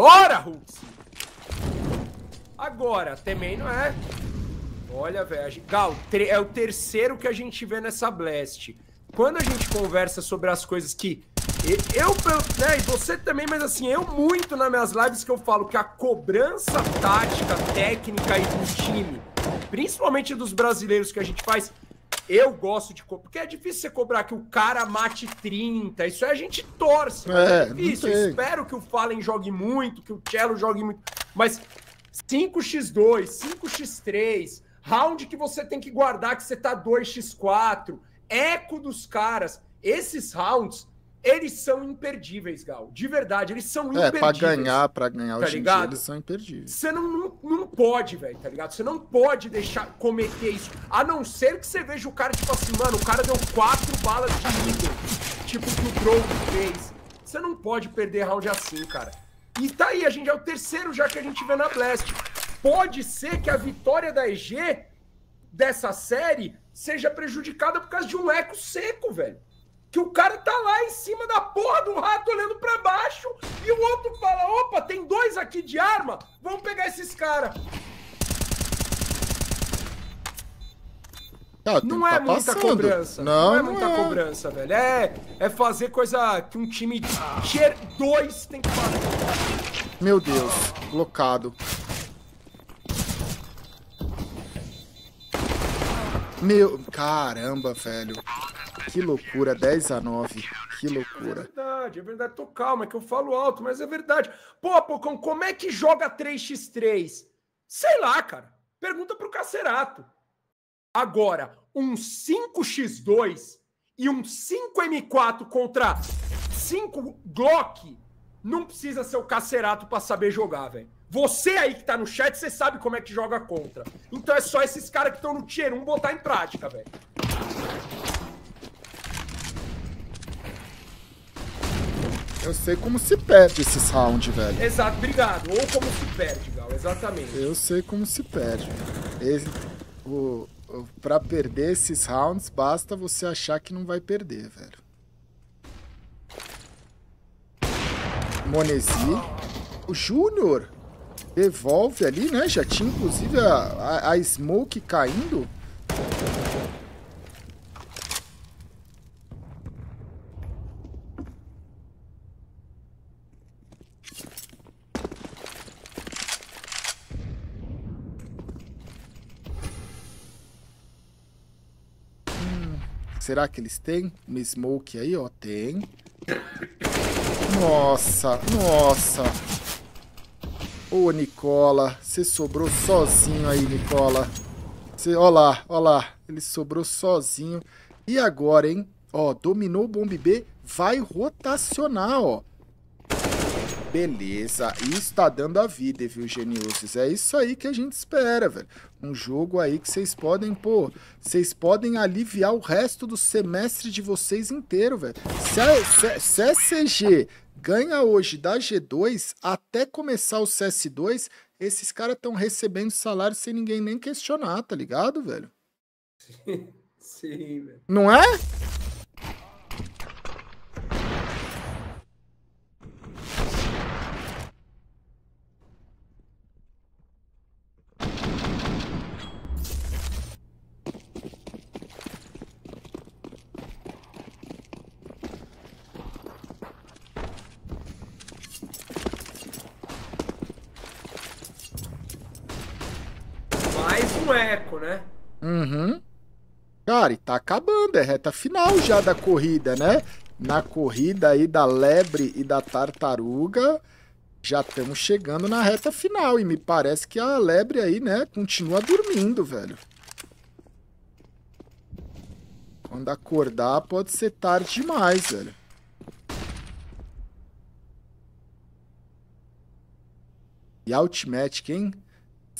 Bora, Hulk! Agora, também não é. Olha, velho. Gal, é o terceiro que a gente vê nessa Blast. Quando a gente conversa sobre as coisas que. Eu, eu- né, e você também, mas assim, eu muito nas minhas lives que eu falo que a cobrança tática, técnica e do time, principalmente dos brasileiros que a gente faz, eu gosto de cobrar. Porque é difícil você cobrar que o cara mate 30. Isso aí a gente torce. É, é difícil. espero que o Fallen jogue muito, que o Cello jogue muito. Mas 5x2, 5x3, round que você tem que guardar que você tá 2x4, eco dos caras. Esses rounds, eles são imperdíveis, Gal. De verdade, eles são É, imperdíveis. pra ganhar, pra ganhar Tá hoje em dia, ligado? eles são imperdíveis. Você não, não, não pode, velho, tá ligado? Você não pode deixar cometer isso. A não ser que você veja o cara, tipo assim, mano, o cara deu quatro balas de nível. Tipo que o Drogo fez. Você não pode perder round assim, cara. E tá aí, a gente é o terceiro já que a gente vê na Blast. Pode ser que a vitória da EG dessa série seja prejudicada por causa de um eco seco, velho. Que o cara tá lá em cima da porra do rato olhando pra baixo e o outro fala: opa, tem dois aqui de arma, vamos pegar esses caras. Ah, Não é tá muita passando. cobrança. Não, é muita cobrança, velho. É, é fazer coisa que um time tier 2 tem que fazer. Meu Deus, blocado. Meu, caramba, velho. Que loucura, 10 a 9. Que É loucura. verdade, é verdade. Tô calma, é que eu falo alto, mas é verdade. Pô, Pocão, como é que joga 3x3? Sei lá, cara. Pergunta pro Cacerato. Agora, um 5x2 e um 5M4 contra 5 Glock, não precisa ser o Cacerato pra saber jogar, velho. Você aí que tá no chat, você sabe como é que joga contra. Então é só esses caras que estão no tier 1 botar em prática, velho. Eu sei como se perde esses rounds, velho. Exato, obrigado. Ou como se perde, Gal, exatamente. Eu sei como se perde. Esse, o, o, pra perder esses rounds, basta você achar que não vai perder, velho. Monesi. O Júnior devolve ali, né? Já tinha inclusive a, a, a Smoke caindo. Será que eles têm uma Smoke aí, ó? Tem. Nossa, nossa. Ô, Nicola, você sobrou sozinho aí, Nicola. Você, ó lá, ó lá. Ele sobrou sozinho. E agora, hein? Ó, dominou o Bomb B. Vai rotacionar, ó. Beleza, isso tá dando a vida, viu, Geniuses? É isso aí que a gente espera, velho. Um jogo aí que vocês podem, pô, vocês podem aliviar o resto do semestre de vocês inteiro, velho. Se a, se, a CG ganha hoje da G2 até começar o CS2, esses caras estão recebendo salário sem ninguém nem questionar, tá ligado, velho? Sim, velho. Não é? Mais um eco, né? Uhum. Cara, e tá acabando, é reta final já da corrida, né? Na corrida aí da lebre e da tartaruga, já estamos chegando na reta final. E me parece que a lebre aí, né, continua dormindo, velho. Quando acordar, pode ser tarde demais, velho. E a Ultimatic, hein?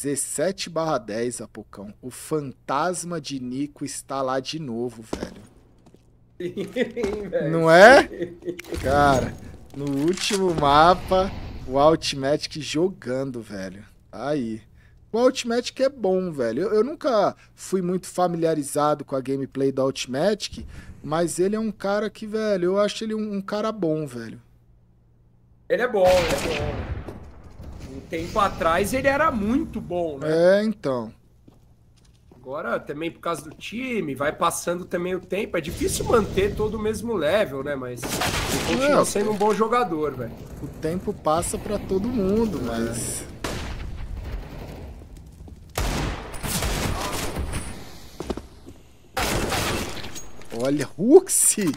17 barra 10, Apocão. O fantasma de Nico está lá de novo, velho. Sim, velho. Não é? Cara, no último mapa, o Ultimatic jogando, velho. Aí. O Ultimatic é bom, velho. Eu, eu nunca fui muito familiarizado com a gameplay do Ultimatic, mas ele é um cara que, velho, eu acho ele um, um cara bom, velho. Ele é bom, ele é bom. Tempo atrás ele era muito bom, né? É, então. Agora, também por causa do time, vai passando também o tempo. É difícil manter todo o mesmo level, né? Mas ele continua É, sendo um bom jogador, velho. O tempo passa pra todo mundo, mas. Olha, Ruxi!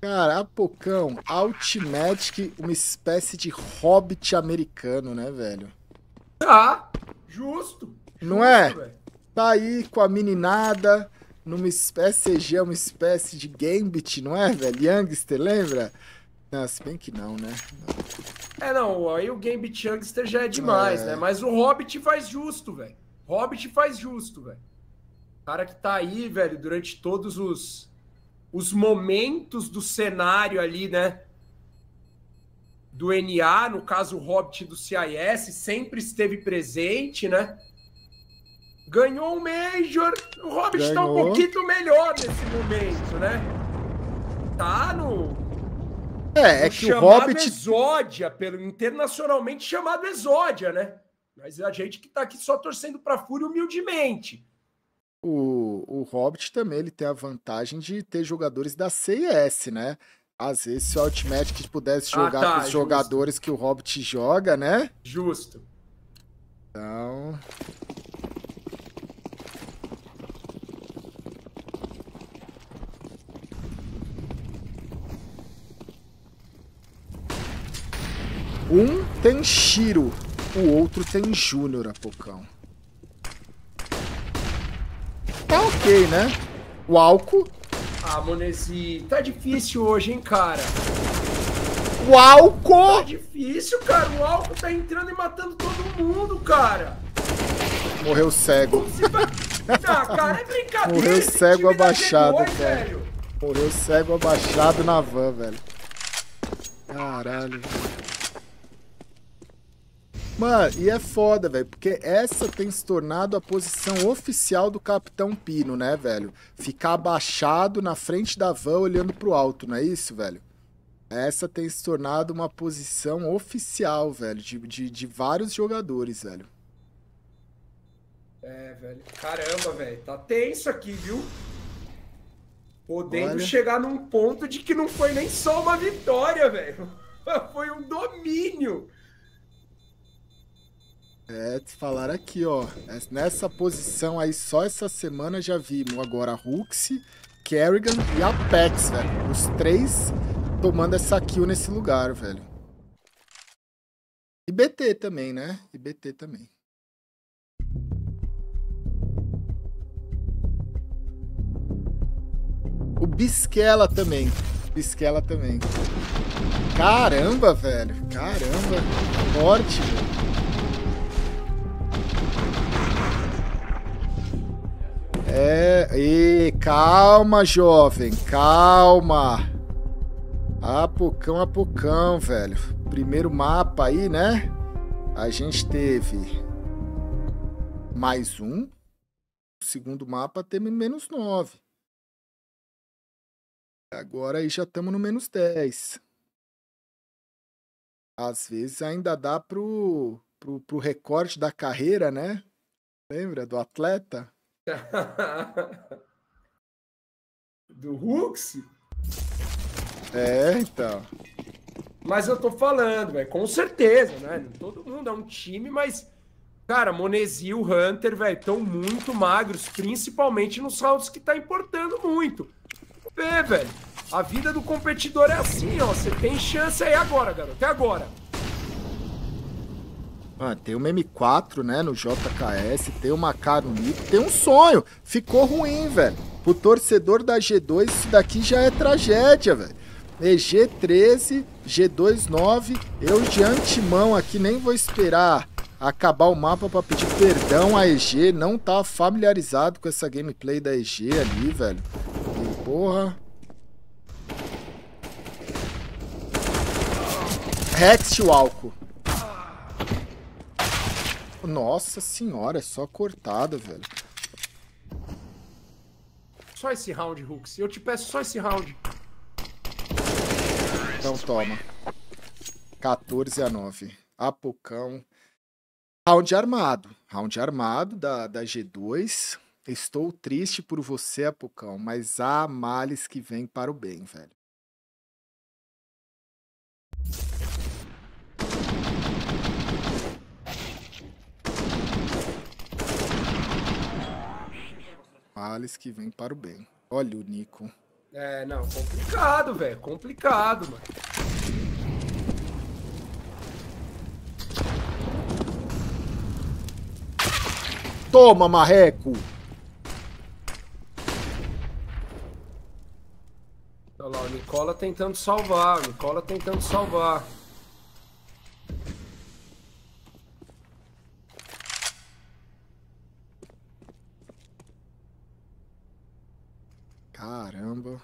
Cara, Apocão, Ultimatic, uma espécie de hobbit americano, né, velho? Tá, justo. Não justo, é? velho. Tá aí com a meninada, numa espécie, CG é uma espécie de Gambit, não é, velho? Youngster, lembra? Não, se bem que não, né? É, não, aí o Gambit Youngster já é demais, É. né? Mas o Hobbit faz justo, velho. Hobbit faz justo, velho. Cara que tá aí, velho, durante todos os, os momentos do cenário ali, né? Do NA, no caso o Hobbit do CIS, sempre esteve presente, né? Ganhou um Major. O Hobbit tá um pouquinho melhor nesse momento, né? Tá no, É, é o que o Hobbit Exódia, pelo, internacionalmente chamado Exódia, né? Mas a gente que tá aqui só torcendo pra Fúria humildemente. O, o Hobbit também ele tem a vantagem de ter jogadores da CIS, né? Às vezes, se o Ultimatic pudesse Ah, jogar tá, com os justo. jogadores que o Hobbit joga, né? Justo. Então. Um tem Shiro, o outro tem Júnior, Apocão. Tá ok, né? O álcool. Ah, Monesi, tá difícil hoje, hein, cara? O álcool! Tá difícil, cara. O álcool tá entrando e matando todo mundo, cara. Morreu cego. Ah, cara, é brincadeira. Morreu cego abaixado, G2, cara. velho. Morreu cego abaixado na van, velho. Caralho. Mano, e é foda, velho, porque essa tem se tornado a posição oficial do Capitão Pino, né, velho? Ficar abaixado na frente da van olhando pro alto, não é isso, velho? Essa tem se tornado uma posição oficial, velho, de, de, de vários jogadores, velho. É, velho. Caramba, velho. Tá tenso aqui, viu? Podendo Olha. chegar num ponto de que não foi nem só uma vitória, velho. Foi um domínio. É, te falar aqui, ó. es- Nessa posição aí, só essa semana já vimos agora Ruxy, Kerrigan e Apex, velho. Os três tomando essa kill nesse lugar, velho. E BT também, né? E BT também. O Bisquela também. Bisquela também. Caramba, velho. Caramba. Forte, velho. É, e calma, jovem, calma. Apocão, apocão, velho. Primeiro mapa aí, né? A gente teve mais um. O segundo mapa teve menos 9. Agora aí já estamos no menos 10. Às vezes ainda dá pro, pro, pro recorde da carreira, né? Lembra do atleta? Do Hux? É, então. Mas eu tô falando, velho, com certeza, né? Todo mundo é um time, mas, cara, Monesi e o Hunter, velho, estão muito magros, principalmente nos rounds que tá importando muito. Vê, velho. A vida do competidor é assim, ó. Você tem chance aí agora, garoto. Até agora. Ah, tem uma M4, né, no JKS, tem uma K Nico, tem um sonho. Ficou ruim, velho. Pro torcedor da G2, isso daqui já é tragédia, velho. EG13, G29, eu de antemão aqui nem vou esperar acabar o mapa para pedir perdão a EG, não tá familiarizado com essa gameplay da EG ali, velho. E, porra... Rex Walco. Nossa senhora, é só cortada, velho. Só esse round, Hux. Eu te peço só esse round. Então toma. 14 a 9. Apocão. Round armado. Round armado da, da G2. Estou triste por você, Apocão, mas há males que vêm para o bem, velho. Males que vêm para o bem. Olha o Nico. É, não, complicado, velho. Complicado, mano. Toma, marreco! Olha lá, o Nicola tentando salvar. O Nicola tentando salvar. Caramba.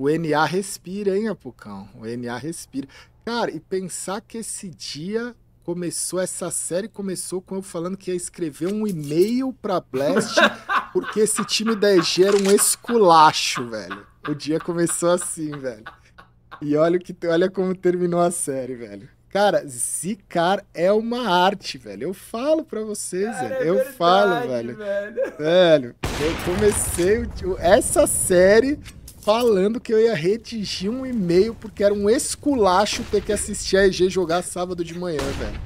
O NA respira, hein, Apucão? O NA respira. Cara, e pensar que esse dia começou, essa série começou com eu falando que ia escrever um e-mail pra Blast, porque esse time da EG era um esculacho, velho. O dia começou assim, velho. E olha, que, olha como terminou a série, velho. Cara, zicar é uma arte, velho. Eu falo pra vocês, Cara, velho. é Eu verdade, falo, velho. velho. Velho, eu comecei essa série falando que eu ia redigir um e-mail porque era um esculacho ter que assistir a EG jogar sábado de manhã, velho.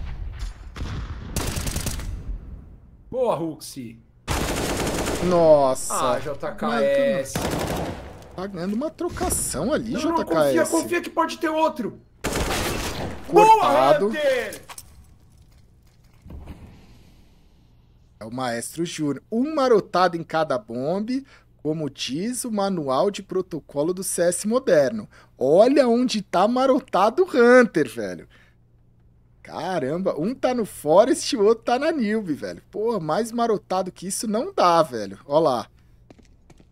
Boa, Huxi. Nossa. Ah, JKS. Tá ganhando uma trocação ali, Não, JKS. não, confia, confia que pode ter outro. Cortado. Boa, Hunter! É o Maestro Júnior. Um marotado em cada bombe, como diz o manual de protocolo do CS moderno. Olha onde tá marotado o Hunter, velho. Caramba, um tá no Forest e o outro tá na Nilbe, velho. Pô, mais marotado que isso não dá, velho. Ó lá.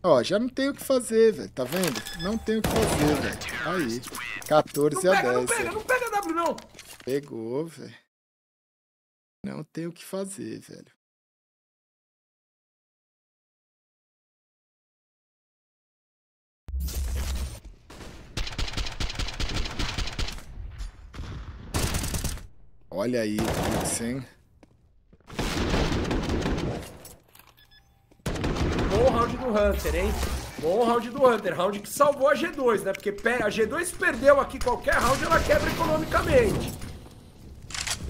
Ó, já não tem o que fazer, velho. Tá vendo? Não tem o que fazer, velho. Aí. 14 Não a pega, 10. não pega, velho. não pega W, não. Pegou, velho. Não tem o que fazer, velho. Olha aí, Pix, hein? Bom round do Hunter, hein? Bom round do Hunter. Round que salvou a G2, né? Porque a G2 perdeu aqui qualquer round, ela quebra economicamente.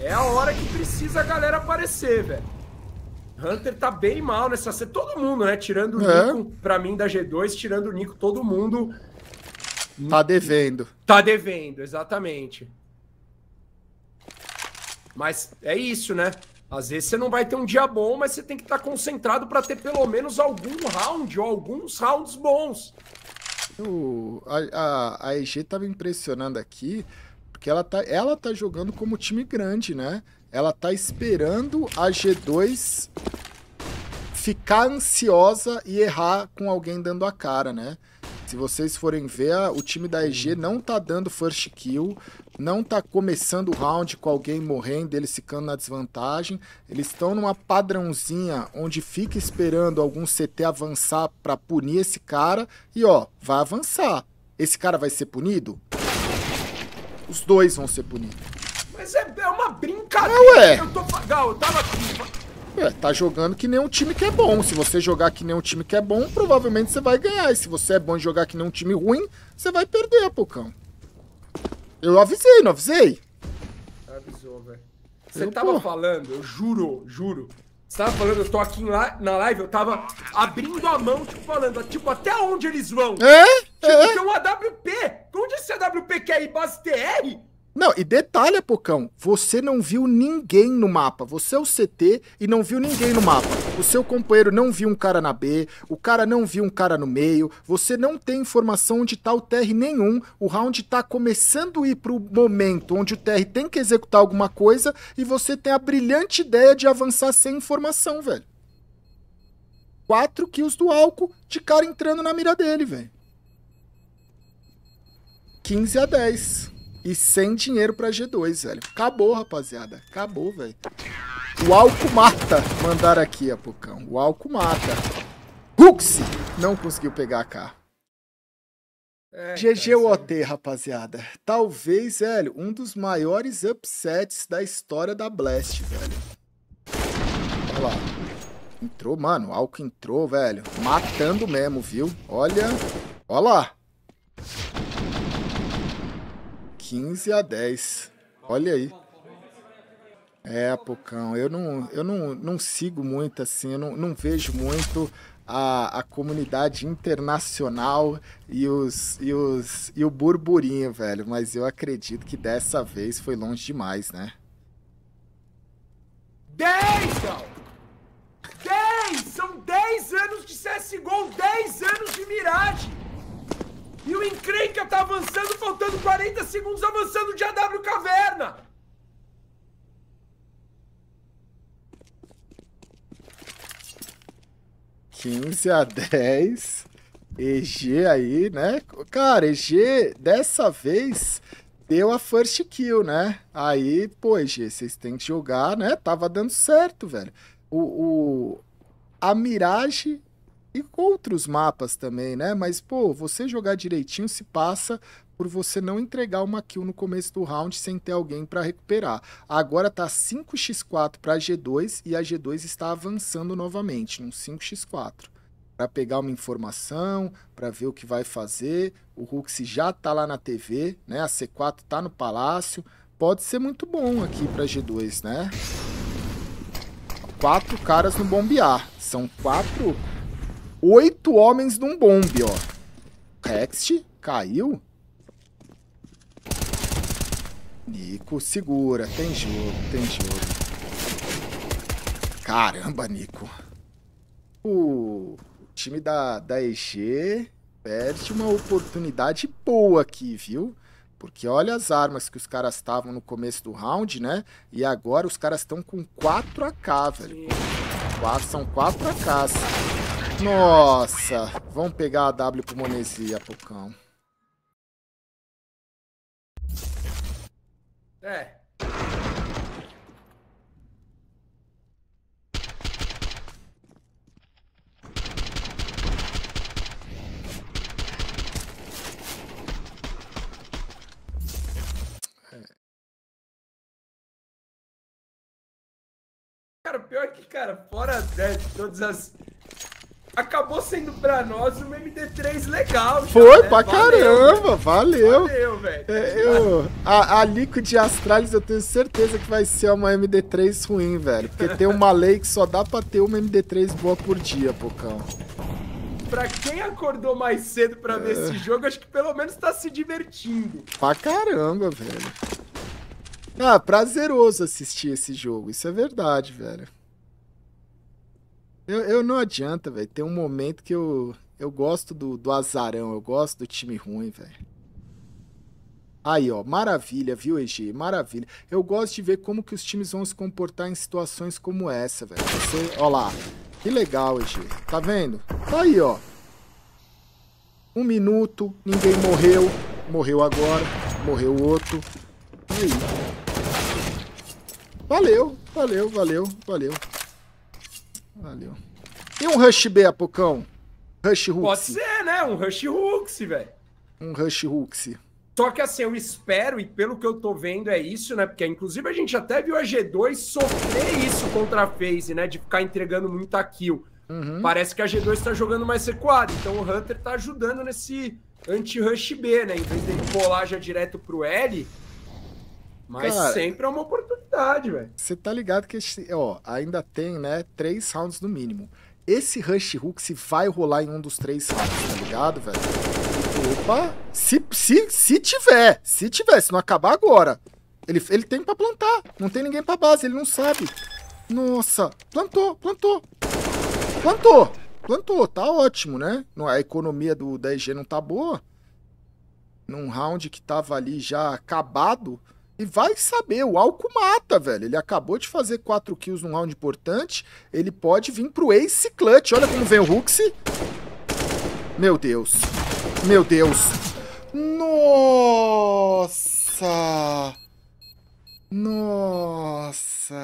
É a hora que precisa a galera aparecer, velho. Hunter tá bem mal nessa. Todo mundo, né? Tirando o É. Nico, pra mim, da G2, tirando o Nico, todo mundo Tá devendo. tá devendo, exatamente. Mas é isso, né? Às vezes você não vai ter um dia bom, mas você tem que estar concentrado pra ter pelo menos algum round ou alguns rounds bons. O, a, a, a EG tá impressionando aqui, porque ela tá, ela tá jogando como time grande, né? Ela tá esperando a G2 ficar ansiosa e errar com alguém dando a cara, né? Se vocês forem ver, o time da EG não tá dando first kill, não tá começando o round com alguém morrendo, eles ficando na desvantagem. Eles estão numa padrãozinha onde fica esperando algum CT avançar para punir esse cara e ó, vai avançar. Esse cara vai ser punido? Os dois vão ser punidos. Mas é, é uma brincadeira. É, ué. Eu tô. Gal, eu tava aqui. É, tá jogando que nem um time que é bom. Se você jogar que nem um time que é bom, provavelmente você vai ganhar. E se você é bom em jogar que nem um time ruim, você vai perder, Pocão. Eu avisei, não avisei? Avisou, velho. Você Eu, tava pô. falando, eu juro, juro. Você tava falando, eu tô aqui lá na live, eu tava abrindo a mão, tipo, falando, tipo, até onde eles vão? É? Tipo, É. tem um AWP. Onde esse AWP quer ir? Base TR? Não, e detalhe, Pocão, você não viu ninguém no mapa. Você é o CT e não viu ninguém no mapa. O seu companheiro não viu um cara na B, o cara não viu um cara no meio, você não tem informação onde tá o TR nenhum. O round tá começando a ir pro momento onde o TR tem que executar alguma coisa e você tem a brilhante ideia de avançar sem informação, velho. Quatro kills do álcool de cara entrando na mira dele, velho. 15 a 10. E sem dinheiro pra G2, velho. Acabou, rapaziada. Acabou, velho. O álcool mata. Mandaram aqui, Apocão. O álcool mata. Hux! Não conseguiu pegar a K. É, GG cara, OT, rapaziada. Talvez, velho, um dos maiores upsets da história da Blast, velho. Olha lá. Entrou, mano. O álcool entrou, velho. Matando mesmo, viu? Olha. Olha lá. 15 a 10. Olha aí. É, Pocão, eu não, eu não, não sigo muito assim, eu não, não vejo muito a, a comunidade internacional e, os, e, os, e o burburinho, velho. Mas eu acredito que dessa vez foi longe demais, né? 10, Gal! 10! São 10 anos de CSGO, 10 anos de Mirage! E o encrenca tá avançando, faltando 40 segundos, avançando de AW Caverna! quinze a 10. EG aí, né? Cara, EG dessa vez deu a first kill, né? Aí, pô, EG, vocês têm que jogar, né? Tava dando certo, velho. O, o, a Mirage e outros mapas também, né? Mas, pô, você jogar direitinho se passa por você não entregar uma kill no começo do round sem ter alguém para recuperar. Agora tá 5x4 para G2 e a G2 está avançando novamente num 5x4 para pegar uma informação, para ver o que vai fazer. O Hux já tá lá na TV, né? A C4 tá no palácio. Pode ser muito bom aqui para G2, né? Quatro caras no bombear. São quatro, oito homens num bombe, ó. Rext caiu. Nico, segura. Tem jogo, tem jogo. Caramba, Nico. O time da, da EG perde uma oportunidade boa aqui, viu? Porque olha as armas que os caras estavam no começo do round, né? E agora os caras estão com 4 AK, velho. Quatro, são 4 AKs. Nossa! Vamos pegar a W pro Monesia, Pocão. É. Cara, pior é que, cara, fora né, de todas as. Acabou sendo pra nós uma MD3 legal. já, Foi né? pra Valeu, caramba, valeu. Valeu, velho. É, eu, a, a Liquid Astralis eu tenho certeza que vai ser uma MD3 ruim, velho. Porque tem uma lei que só dá pra ter uma MD3 boa por dia, Pocão. Pra quem acordou mais cedo pra ver É. esse jogo, acho que pelo menos tá se divertindo. Pra caramba, velho. Ah, prazeroso assistir esse jogo, isso é verdade, velho. Eu, eu não adianta, velho. Tem um momento que eu, eu gosto do, do azarão, eu gosto do time ruim, velho. Aí, ó, maravilha, viu, EG? Maravilha. Eu gosto de ver como que os times vão se comportar em situações como essa, velho. Você, ó lá. Que legal, EG. Tá vendo? Tá aí, ó. Um minuto, ninguém morreu. Morreu agora, morreu outro. Aí? Valeu, valeu, valeu, valeu. Valeu. E um Rush B, Apocão? Rush Hooks. Pode ser, né? Um Rush Hooks, velho. Um Rush Hooks. Só que assim, eu espero, e pelo que eu tô vendo é isso, né? Porque inclusive a gente até viu a G2 sofrer isso contra a FaZe, né? De ficar entregando muita kill. Uhum. Parece que a G2 tá jogando mais recuado. Então o Hunter tá ajudando nesse anti-rush B, né? Em vez dele pular já direto pro L. Mas Cara, sempre é uma oportunidade, velho. Você tá ligado que esse- ó, ainda tem, né, três rounds no mínimo. Esse Rush Hook se vai rolar em um dos três rounds, tá ligado, velho? Opa! Se, se, se tiver, se tiver, se não acabar agora. Ele, ele tem pra plantar, não tem ninguém pra base, ele não sabe. Nossa, plantou, plantou. Plantou, plantou, tá ótimo, né? A economia do 10G não tá boa. Num round que tava ali já acabado. E vai saber, o álcool mata, velho. Ele acabou de fazer 4 kills num round importante. Ele pode vir pro Ace Clutch. Olha como vem o Huxi. Meu Deus. Meu Deus. Nossa. Nossa.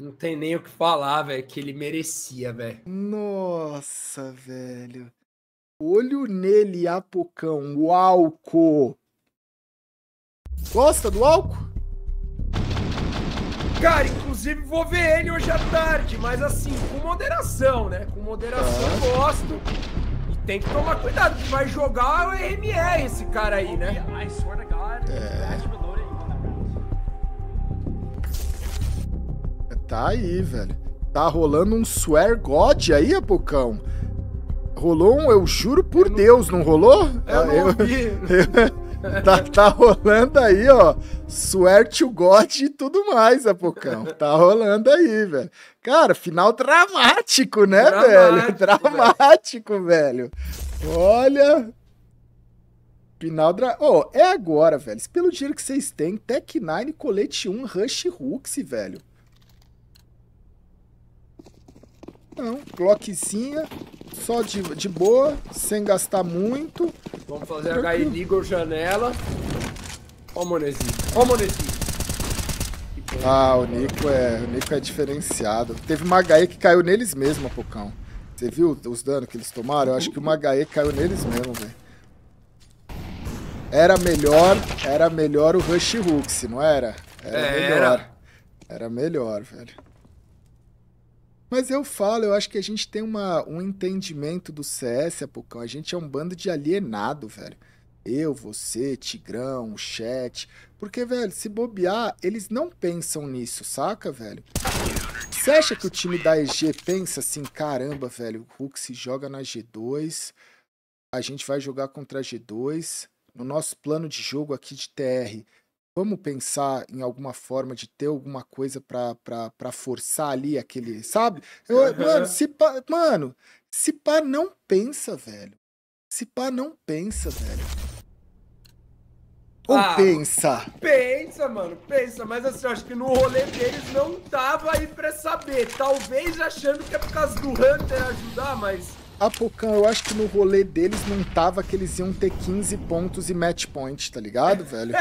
Não tem nem o que falar, velho, que ele merecia, velho. Nossa, velho. Olho nele, Apocão. O álcool. Gosta do álcool? Cara, inclusive vou ver ele hoje à tarde, mas assim, com moderação, né? Com moderação Tá. gosto. E tem que tomar cuidado, que vai jogar o RMR esse cara aí, né? That round. Tá aí, velho. Tá rolando um swear God aí, Apocão. Rolou um, eu juro por Deus, não rolou? Eu Ah, não vi. tá, tá rolando aí, ó. Swear to God e tudo mais, Apocão. Tá rolando aí, velho. Cara, final dramático, né, velho? Dramático, Dramático, velho. velho. Olha. Final dra... Ô, é agora, velho. Pelo dinheiro que vocês têm, Tech 9, colete 1, Rush Hooks, velho. Não, Glockzinha, só de, de boa, sem gastar muito. Vamos fazer HE Legal janela. Ó o Monezinho. Ó o Monezinho. Ah, o Nico é, o Nico é diferenciado. Teve uma HE que caiu neles mesmo, Apocão. Você viu os danos que eles tomaram? Eu acho que uma HE caiu neles mesmo, velho. Era melhor, era melhor o Rush Hooks, não era? Era É, melhor. era. Era melhor, velho. Mas eu falo, eu acho que a gente tem uma, um entendimento do CS, Apocão. A gente é um bando de alienado, velho. Eu, você, Tigrão, o chat. Porque, velho, se bobear, eles não pensam nisso, saca, velho? Você acha que o time da EG pensa assim, caramba, velho, o Hulk se joga na G2, a gente vai jogar contra a G2, no nosso plano de jogo aqui de TR, vamos pensar em alguma forma de ter alguma coisa pra forçar ali aquele, sabe? Eu, mano, se pá, mano, se pá não pensa, velho. Se pá não pensa, velho. Ou Ah, pensa? Pensa, mano, pensa. Mas assim, eu acho que no rolê deles não tava aí pra saber. Talvez achando que é por causa do Hunter ajudar, mas. Apocão, eu acho que no rolê deles não tava que eles iam ter 15 pontos e match point, tá ligado, velho?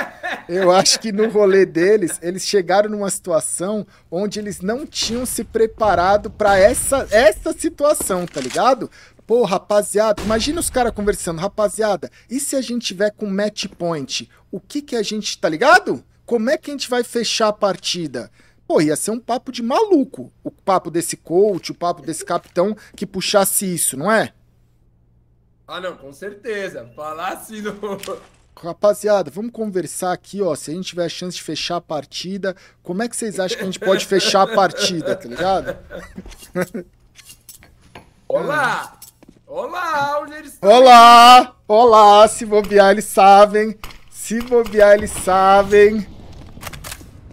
Eu acho que no rolê deles, eles chegaram numa situação onde eles não tinham se preparado pra essa, essa situação, tá ligado? Pô, rapaziada, imagina os caras conversando, rapaziada, e se a gente tiver com match point? O que que a gente, tá ligado? Como é que a gente vai fechar a partida? Pô, ia ser um papo de maluco. O papo desse coach, o papo desse capitão que puxasse isso, não é? Ah, não, com certeza. Falar assim no. Rapaziada, vamos conversar aqui, ó. Se a gente tiver a chance de fechar a partida, como é que vocês acham que a gente pode fechar a partida, tá ligado? Olá! Olá, onde eles estão? Olá! Olá! Se bobear, eles sabem. Se bobear, eles sabem.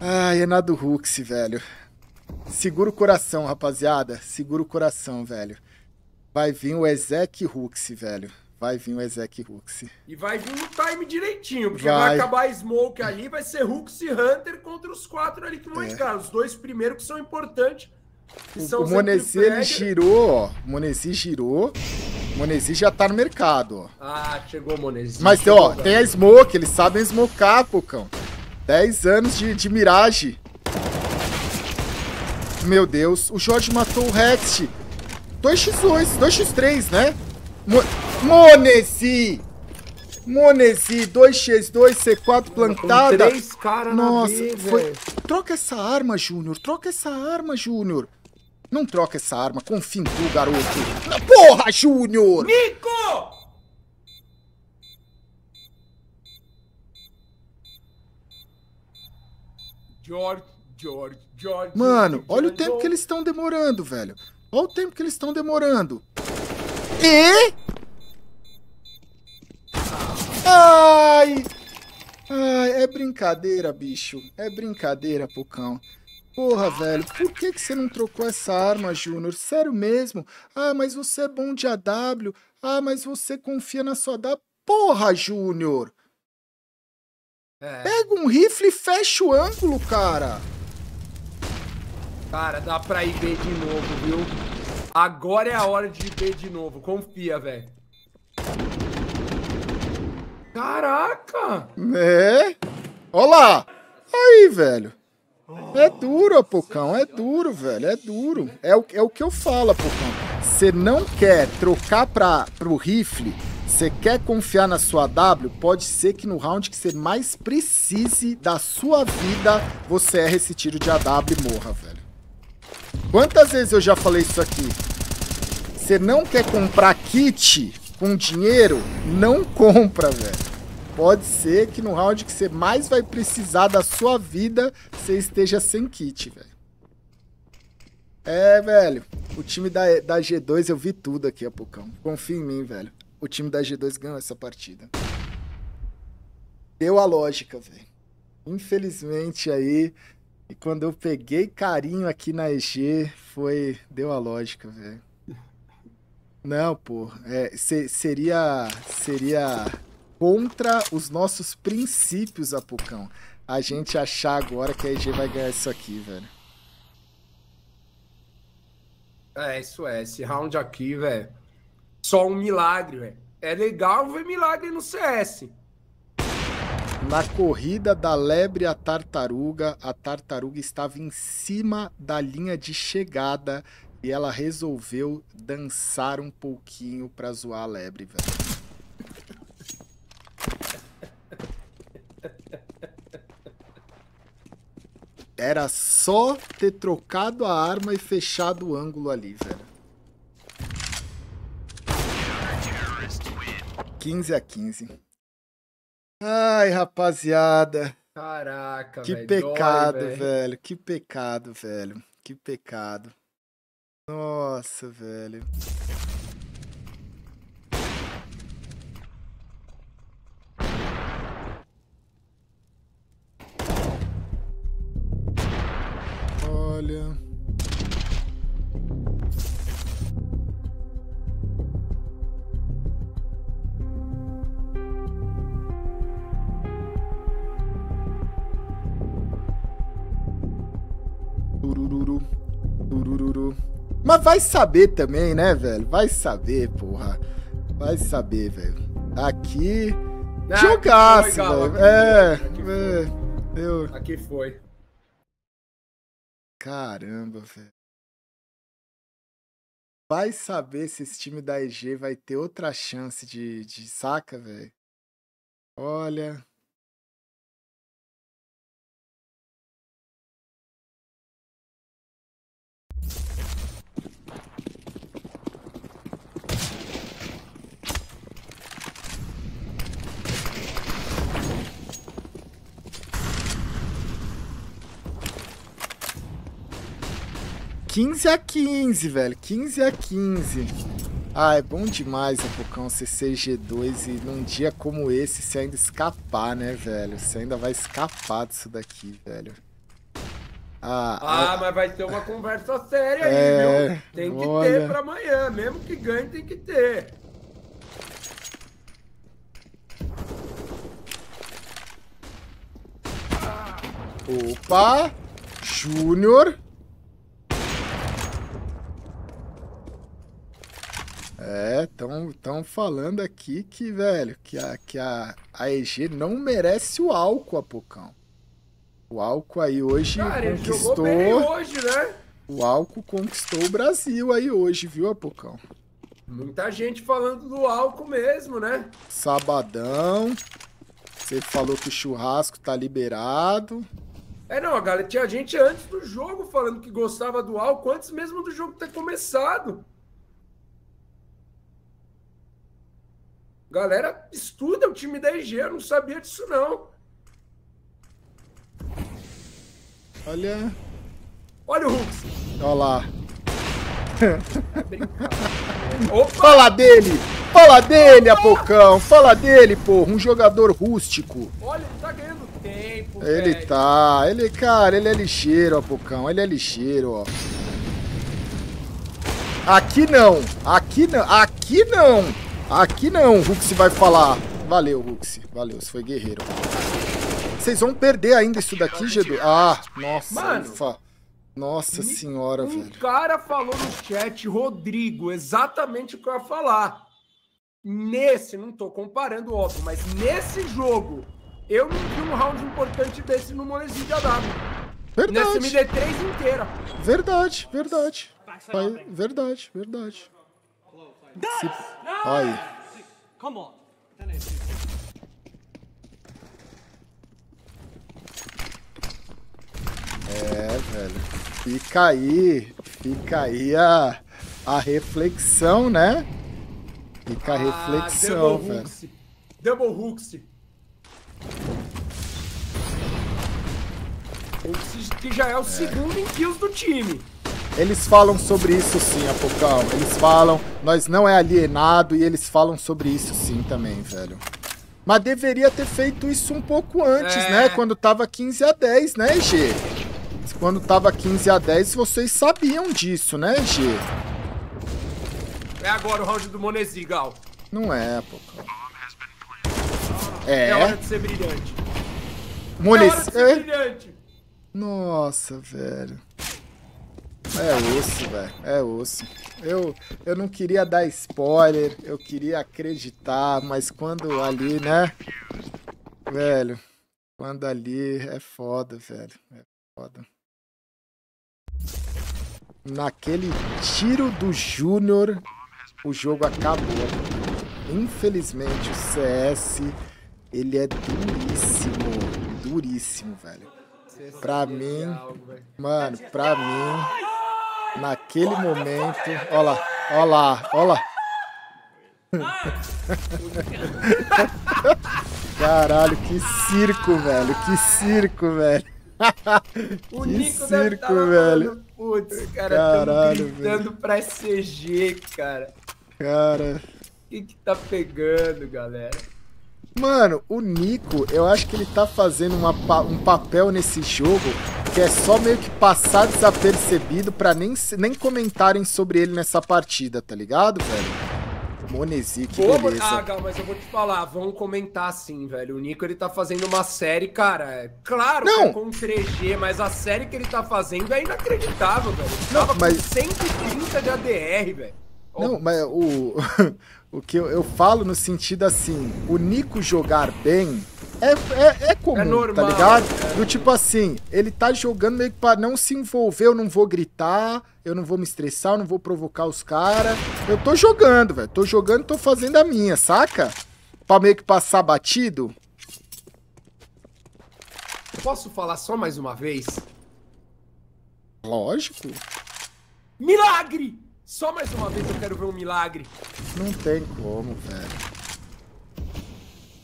Ai, é do Hux, velho. Segura o coração, rapaziada. Segura o coração, velho. Vai vir o Ezek Hux, velho. Vai vir o Ezek Hux. E vai vir no time direitinho, porque Vai. vai, acabar a Smoke ali, vai ser Hooks e Hunter contra os quatro ali que vão É. entrar. Os dois primeiros que são importantes. Que são O, o os Monesi, ele girou, ó. O Monesi girou. Monesi já tá no mercado, ó. Ah, chegou o Monesi. Mas, ó, tem a Smoke, eles sabem smocar, Pocão. 10 anos de, de Mirage. Meu Deus, o Jorge matou o Rex. 2x2, 2x3, né? Mo Monesi! Monesi, 2x2, C4 plantada. três caras Nossa, B, foi... velho. Troca essa arma, Júnior. Troca essa arma, Júnior. Não troca essa arma. Confia em tu, garoto. Porra, Júnior! Nico! George, George, George. Mano, olha o George, tempo que eles estão demorando, velho. Olha o tempo que eles estão demorando. E? Ai! Ai, é brincadeira, bicho. É brincadeira, Pocão. Porra, velho, por que, que você não trocou essa arma, Júnior? Sério mesmo? Ah, mas você é bom de AW. Ah, mas você confia na sua AW. Porra, Júnior! É, Pega um rifle e fecha o ângulo, cara. cara, dá pra ir B de novo, viu? Agora é a hora de ir B de novo. Confia, velho. Caraca! É. Olha lá. Aí, velho. É duro, Apocão. É duro, velho. É duro. É o, é o que eu falo, Apocão. Você não quer trocar pra, pro rifle, você quer confiar na sua W, pode ser que no round que você mais precise da sua vida, você erre esse tiro de AW e morra, velho. Quantas vezes eu já falei isso aqui? Você não quer comprar kit com dinheiro? Não compra, velho. Pode ser que no round que você mais vai precisar da sua vida, você esteja sem kit, velho. É, velho. O time da, da G2, eu vi tudo aqui, Apocão. Confia em mim, velho. O time da G2 ganhou essa partida. Deu a lógica, velho. Infelizmente aí. E quando eu peguei carinho aqui na EG, foi. Deu a lógica, velho. Não, pô. É, se- seria. Seria contra os nossos princípios, Apucão. A gente achar agora que a EG vai ganhar isso aqui, velho. É, isso é. Esse round aqui, velho. Só um milagre, velho. É legal ver milagre no CS. Na corrida da lebre à tartaruga, a tartaruga estava em cima da linha de chegada e ela resolveu dançar um pouquinho pra zoar a lebre, velho. Era só ter trocado a arma e fechado o ângulo ali, velho. 15 a 15. Ai, rapaziada. Caraca, Que velho. pecado, dói, velho. Que pecado, velho. Que pecado. Nossa, velho. Vai saber também, né, velho? Vai saber, porra. Vai saber, velho. Aqui. Ah, Jogaço, velho. aqui É, é. Eu... Aqui foi. Caramba, velho. Vai saber se esse time da EG vai ter outra chance de, de saca, velho. Olha. Quinze a 15, velho. 15 a 15. Ah, é bom demais, Apocão, você ser G2 e num dia como esse você ainda escapar, né, velho? Você ainda vai escapar disso daqui, velho. Ah, Ah, mas vai ter uma conversa séria aí, É, viu? Tem que olha. ter pra amanhã. Mesmo que ganhe, tem que ter. Opa! Júnior. É, estão falando aqui que, velho, que a, que a, a EG não merece o álcool, Apocão. O álcool aí hoje Cara, conquistou. hoje, né? O álcool conquistou o Brasil aí hoje, viu, Apocão? Muita gente falando do álcool mesmo, né? Sabadão. Você falou que o churrasco tá liberado. É, não, galera, tinha gente antes do jogo falando que gostava do álcool, antes mesmo do jogo ter começado. Galera, estuda o time da EG, eu não sabia disso não. Olha. Olha o Hux. Olha lá. Opa! Fala dele! Fala dele, Apocão! Fala dele, porra! Um jogador rústico. Olha, ele tá ganhando tempo, Ele velho. tá. Ele, cara, ele é lixeiro, Apocão. Ele é lixeiro, ó. Aqui não. Aqui não. Aqui não. Aqui não. Rux vai falar. Valeu, Rux. Valeu, você foi guerreiro. Vocês vão perder ainda isso daqui, Gedu? Ah, nossa, Mano. ufa. Nossa senhora, Um velho. cara falou no chat, Rodrigo, exatamente o que eu ia falar. Nesse, não tô comparando, óbvio, mas nesse jogo, eu não vi um round importante desse no Molezinho de AW. Nessa Verdade. MD3 inteira. Verdade, verdade. Vai- Verdade, verdade. Se... Aí. Come on. É, velho. Fica aí, fica aí a, a reflexão, né? Fica a reflexão, Ah, Double velho. Hooks. Double Hooks. Hooks, que já é o segundo em kills do time. Eles falam sobre isso sim, Apocão. Eles falam, nós não é alienado e eles falam sobre isso sim também, velho. Mas deveria ter feito isso um pouco antes, É. né? Quando tava 15 a 10, né, G? Quando tava 15 a 10, vocês sabiam disso, né, G? É agora o round do Monesi, Gal. Não é, Apocão. É, hora É, de ser brilhante. É Muniz. hora de ser É. brilhante. Nossa, velho. É osso, velho. É osso. Eu, eu não queria dar spoiler, eu queria acreditar, mas quando ali, né? Velho, quando ali é foda, velho. É foda. Naquele tiro do Júnior, o jogo acabou. Infelizmente, o CS, ele é duríssimo. Duríssimo, velho. Pra mim, mano, pra mim, naquele momento. Ó lá, ó lá, ó lá. Caralho, que circo, velho. Que circo, velho. O que Nico circo, velho. Putz, cara, Caralho, gritando pra SCG, cara. Cara. O que que tá pegando, galera? Mano, o Nico, eu acho que ele tá fazendo uma um papel nesse jogo que é só meio que passar desapercebido pra nem, nem comentarem sobre ele nessa partida, tá ligado, velho? Monesi, que Pô, beleza. ah, Gal, mas eu vou te falar, vão comentar sim, velho. O Nico, ele tá fazendo uma série, cara, é claro Não. que é com 3G, mas a série que ele tá fazendo é inacreditável, velho. Ele Não, mas- com 130 de ADR, velho. Ó, Não, mas o, o que eu, eu falo no sentido assim, o Nico jogar bem é, é, é comum, É normal, tá ligado? é. Do tipo assim, ele tá jogando meio que pra não se envolver, eu não vou gritar, eu não vou me estressar, eu não vou provocar os caras. Eu tô jogando, velho. Tô jogando e tô fazendo a minha, saca? Pra meio que passar batido. Posso falar só mais uma vez? Lógico. Milagre! Só mais uma vez eu quero ver um milagre. Não tem como, velho.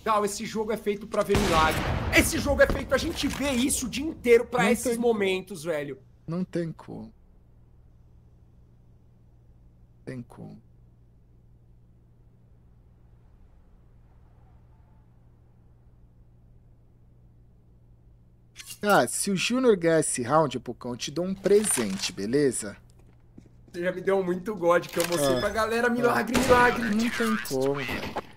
Gal, esse jogo é feito pra ver milagre. Esse jogo é feito, a gente vê isso o dia inteiro pra Não esses tem- momentos, velho. Não tem como. Tem como. Ah, se o Júnior ganhar esse round, Pocão, eu te dou um presente, beleza? Você já me deu muito God que eu mostrei Ah. pra galera. Milagre, milagre. Não tem como, velho.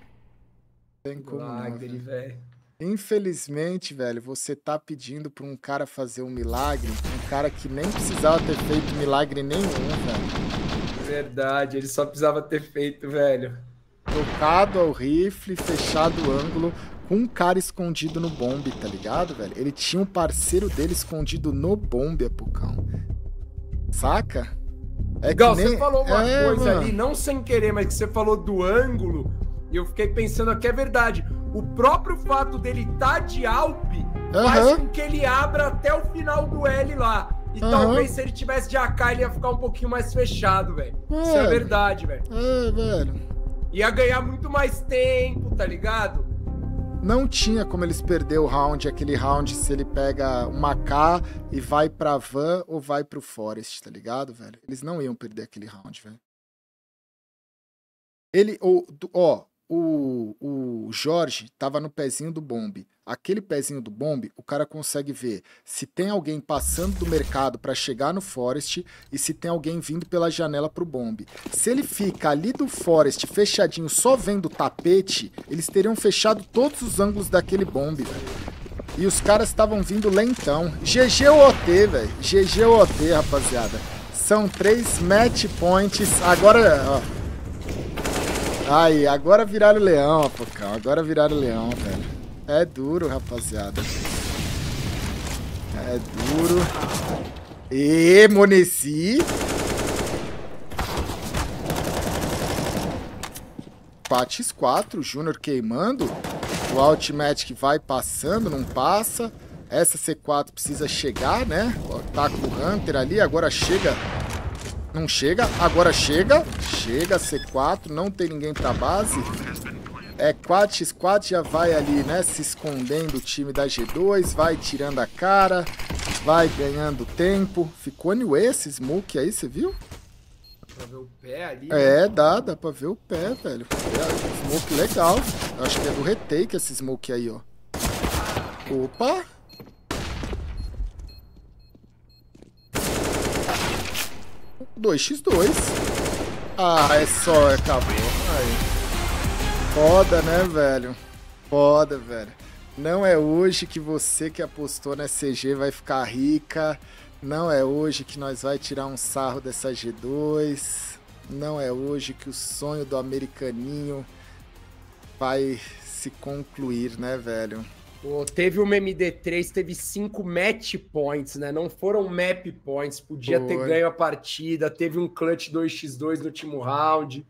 Tem como Milagre, velho. Infelizmente, velho, você tá pedindo pra um cara fazer um milagre, um cara que nem precisava ter feito milagre nenhum, velho. Verdade, ele só precisava ter feito, velho. Tocado ao rifle, fechado o ângulo, com um cara escondido no bombe, tá ligado, velho? Ele tinha um parceiro dele escondido no bombe, Apucão. Saca? É Igual, nem... você falou uma é, coisa mano. ali, não sem querer, mas que você falou do ângulo, e eu fiquei pensando aqui, é verdade. O próprio fato dele estar tá de Alp uhum. faz com que ele abra até o final do L lá. E uhum. talvez se ele tivesse de AK, ele ia ficar um pouquinho mais fechado, velho. Isso é verdade, velho. É, velho. Ia ganhar muito mais tempo, tá ligado? Não tinha como eles perder o round, aquele round, se ele pega uma K e vai pra van ou vai pro Forest, tá ligado, velho? Eles não iam perder aquele round, velho. Ele, ó, o, o Jorge tava no pezinho do bombe. Aquele pezinho do bombe, o cara consegue ver se tem alguém passando do mercado para chegar no Forest e se tem alguém vindo pela janela pro bombe. Se ele fica ali do Forest fechadinho só vendo o tapete, eles teriam fechado todos os ângulos daquele bombe, E os caras estavam vindo lentão. GG OT, velho. GG OT, rapaziada. São três match points. Agora, ó. Aí, agora viraram leão, Apocão. Agora viraram leão, velho. É duro, rapaziada. É duro. E Monesi. Patis 4, Júnior queimando. O Ultimate vai passando, não passa. Essa C4 precisa chegar, né? Tá com o Hunter ali, agora chega não chega, agora chega. Chega, C4, não tem ninguém pra base. É 4x4 já vai ali, né, se escondendo o time da G2, vai tirando a cara, vai ganhando tempo. Ficou anyway esse smoke aí, você viu? Pra ver o pé ali. É, né? dá, dá pra ver o pé, velho. É, smoke legal. Acho que é do retake esse smoke aí, ó. Opa! 2x2. Ah, é só, acabou. Aí. Foda, né, velho? Foda, velho. Não é hoje que você que apostou na CG vai ficar rica. Não é hoje que nós vai tirar um sarro dessa G2. Não é hoje que o sonho do americaninho vai se concluir, né, velho? Pô, teve uma MD3, teve cinco match points, né? Não foram map points. Podia Foi. ter ganho a partida. Teve um clutch 2x2 no último round.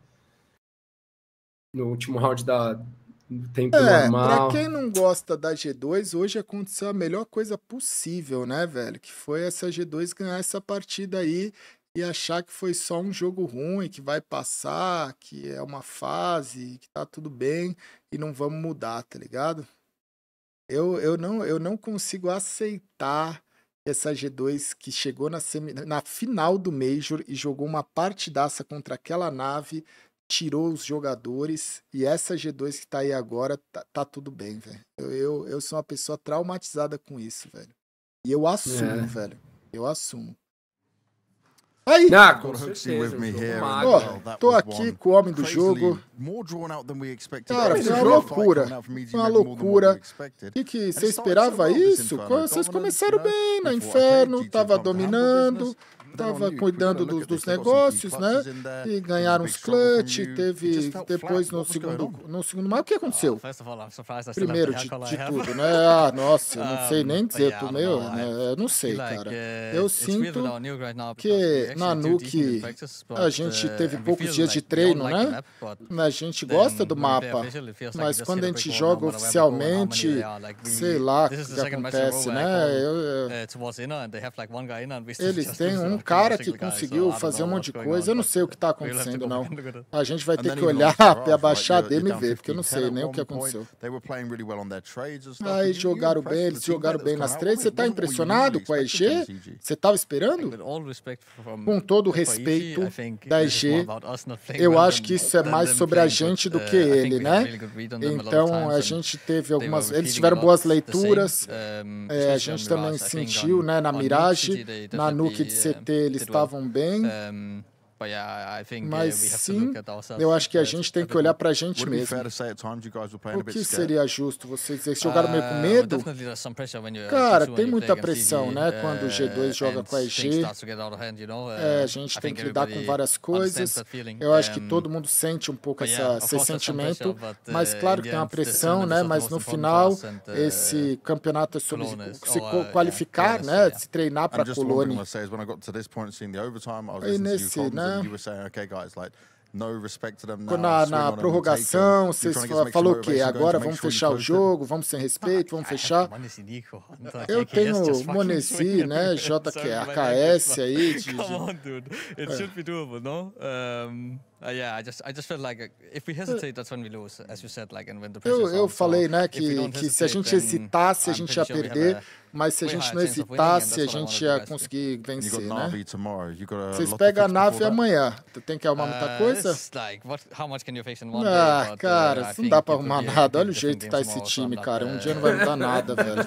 No último round da, do tempo é, normal. Pra quem não gosta da G2, hoje aconteceu a melhor coisa possível, né, velho? Que foi essa G2 ganhar essa partida aí e achar que foi só um jogo ruim, que vai passar, que é uma fase, que tá tudo bem e não vamos mudar, tá ligado? Eu, eu, não, eu não consigo aceitar essa G2 que chegou na, semi, na final do Major e jogou uma partidaça contra aquela nave, tirou os jogadores, e essa G2 que tá aí agora, tá, tá tudo bem, velho. Eu, eu, eu sou uma pessoa traumatizada com isso, velho. E eu assumo, é. velho. Eu assumo. Aí! Ah, com certeza. Ó, tô aqui com o homem do jogo. Cara, foi uma loucura. Foi uma loucura. E que você esperava isso? Vocês começaram bem na Inferno, tava dominando tava cuidando dos, dos negócios, né? E ganharam os clutch, teve depois no segundo, no segundo mais. O que aconteceu? Primeiro de, de tudo, né? Ah, nossa, eu não sei nem dizer pro meu, né? Eu não sei, cara. Eu sinto que na Nuke a gente teve poucos dias de treino, né? A gente gosta do mapa, mas quando a gente joga oficialmente, sei lá o que acontece, né? Eu, eu... Eles têm um cara que conseguiu fazer um monte de coisa. Eu não sei o que está acontecendo, não. A gente vai ter que olhar para baixar dele e ver, porque eu não sei nem o que aconteceu. Aí jogaram bem, eles jogaram bem nas três. Você está impressionado com a EG? Você estava esperando? Com todo o respeito da EG, eu acho que isso é mais sobre a gente do que ele, né? Então a gente teve algumas. Eles tiveram boas leituras. É, a gente também sentiu, né, na Mirage, na Nuke de CT eles estavam bem. Mas sim, eu acho que a gente tem que olhar pra gente Would it be mesmo. O a que seria justo? Vocês vocês jogaram meio com medo? Cara, tem muita pressão, né? Quando o G2 joga com a EG, é, a gente tem que lidar com várias coisas. Eu acho que todo mundo sente um pouco essa, esse sentimento, mas claro que tem uma pressão, né? Mas no final, esse campeonato é sobre se qualificar, né? Se treinar para thing Colônia. You, nesse, Combs, né? and you were saying, okay, guys, like, no respect to them now. Quando na, na prorrogação, You're vocês falou o quê? Agora to vamos make sure you fechar o jogo, vamos sem respeito, vamos fechar. Eu tenho Monesi, né? JQ, AKS aí. de- de- Come uh, yeah, I just, I just felt like uh, if we hesitate, that's when we lose, as you said, like, and when the Eu, eu falei, né, que, don't que se a hesitate, gente hesitasse, a gente ia perder, a mas se a gente não hesitasse, a gente ia conseguir vencer, né? Vocês pegam a nave amanhã. Tem que arrumar muita Uh, coisa? Ah, uh, cara, não dá pra arrumar nada. Olha o jeito que tá esse time, I'm cara. Um uh, dia não vai mudar nada, velho.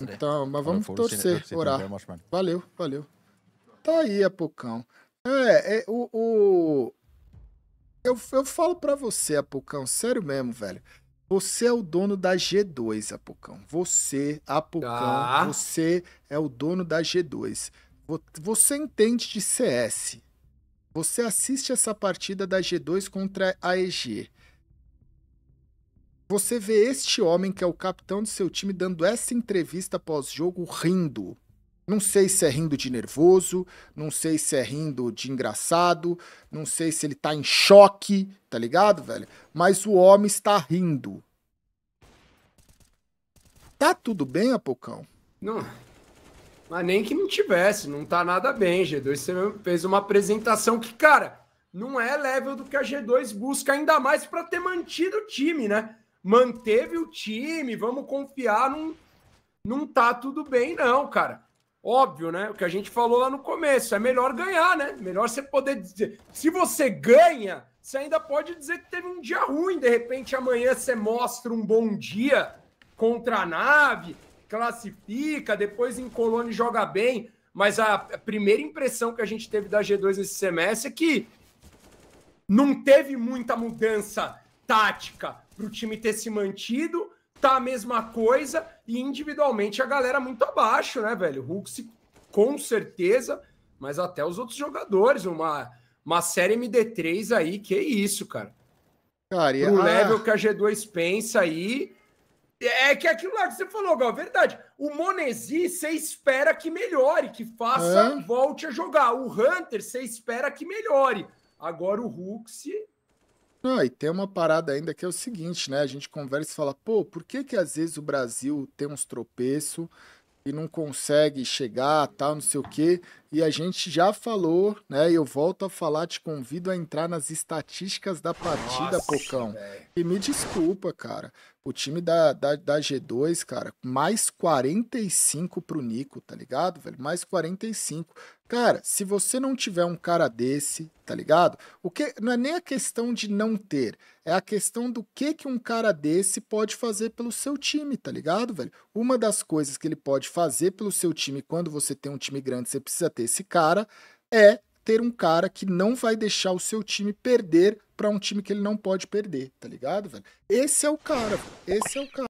Então, mas vamos torcer, orar. Valeu, valeu. Tá aí, Apocão. É, é o. o... Eu, eu falo pra você, Apocão, sério mesmo, velho. Você é o dono da G2, Apocão. Você, Apocão, Tá. você é o dono da G2. Vo- Você entende de CS. Você assiste essa partida da G2 contra a EG. Você vê este homem, que é o capitão do seu time, dando essa entrevista pós-jogo rindo. Não sei se é rindo de nervoso, não sei se é rindo de engraçado, não sei se ele tá em choque, tá ligado, velho? Mas o homem está rindo. Tá tudo bem, Apocão? Não. Mas nem que não tivesse, não tá nada bem. G2 você fez uma apresentação que, cara, não é level do que a G2 busca, ainda mais para ter mantido o time, né? Manteve o time, vamos confiar, não, não tá tudo bem, não, cara. Óbvio, né? O que a gente falou lá no começo, é melhor ganhar, né? Melhor você poder dizer. Se você ganha, você ainda pode dizer que teve um dia ruim, de repente amanhã você mostra um bom dia contra a nave, classifica, depois em Colônia joga bem. Mas a primeira impressão que a gente teve da G2 nesse semestre é que não teve muita mudança tática para o time ter se mantido, tá a mesma coisa, e individualmente a galera muito abaixo, né, velho? Hulk com certeza, mas até os outros jogadores, uma, uma série MD3 aí, que é isso, cara. Cara, e a- level que a G2 pensa aí. É que é aquilo lá que você falou, Gal, verdade. O Monesi, você espera que melhore, que faça, volte a jogar. O Hunter, você espera que melhore. Agora o Hulk, se Não, e tem uma parada ainda que é o seguinte, né? A gente conversa e fala, pô, por que que às vezes o Brasil tem uns tropeços e não consegue chegar, tal, não sei o quê? E a gente já falou, né? Eu volto a falar, te convido a entrar nas estatísticas da partida, Nossa, Pocão. velho. E me desculpa, cara. O time da, da, da G2, cara, mais 45 pro Nico, tá ligado, velho? Mais 45. Cara, se você não tiver um cara desse, tá ligado? O que não é nem a questão de não ter, é a questão do que que um cara desse pode fazer pelo seu time, tá ligado, velho? Uma das coisas que ele pode fazer pelo seu time quando você tem um time grande, você precisa ter esse cara, é ter um cara que não vai deixar o seu time perder pra um time que ele não pode perder, tá ligado, velho? Esse é o cara, esse é o cara.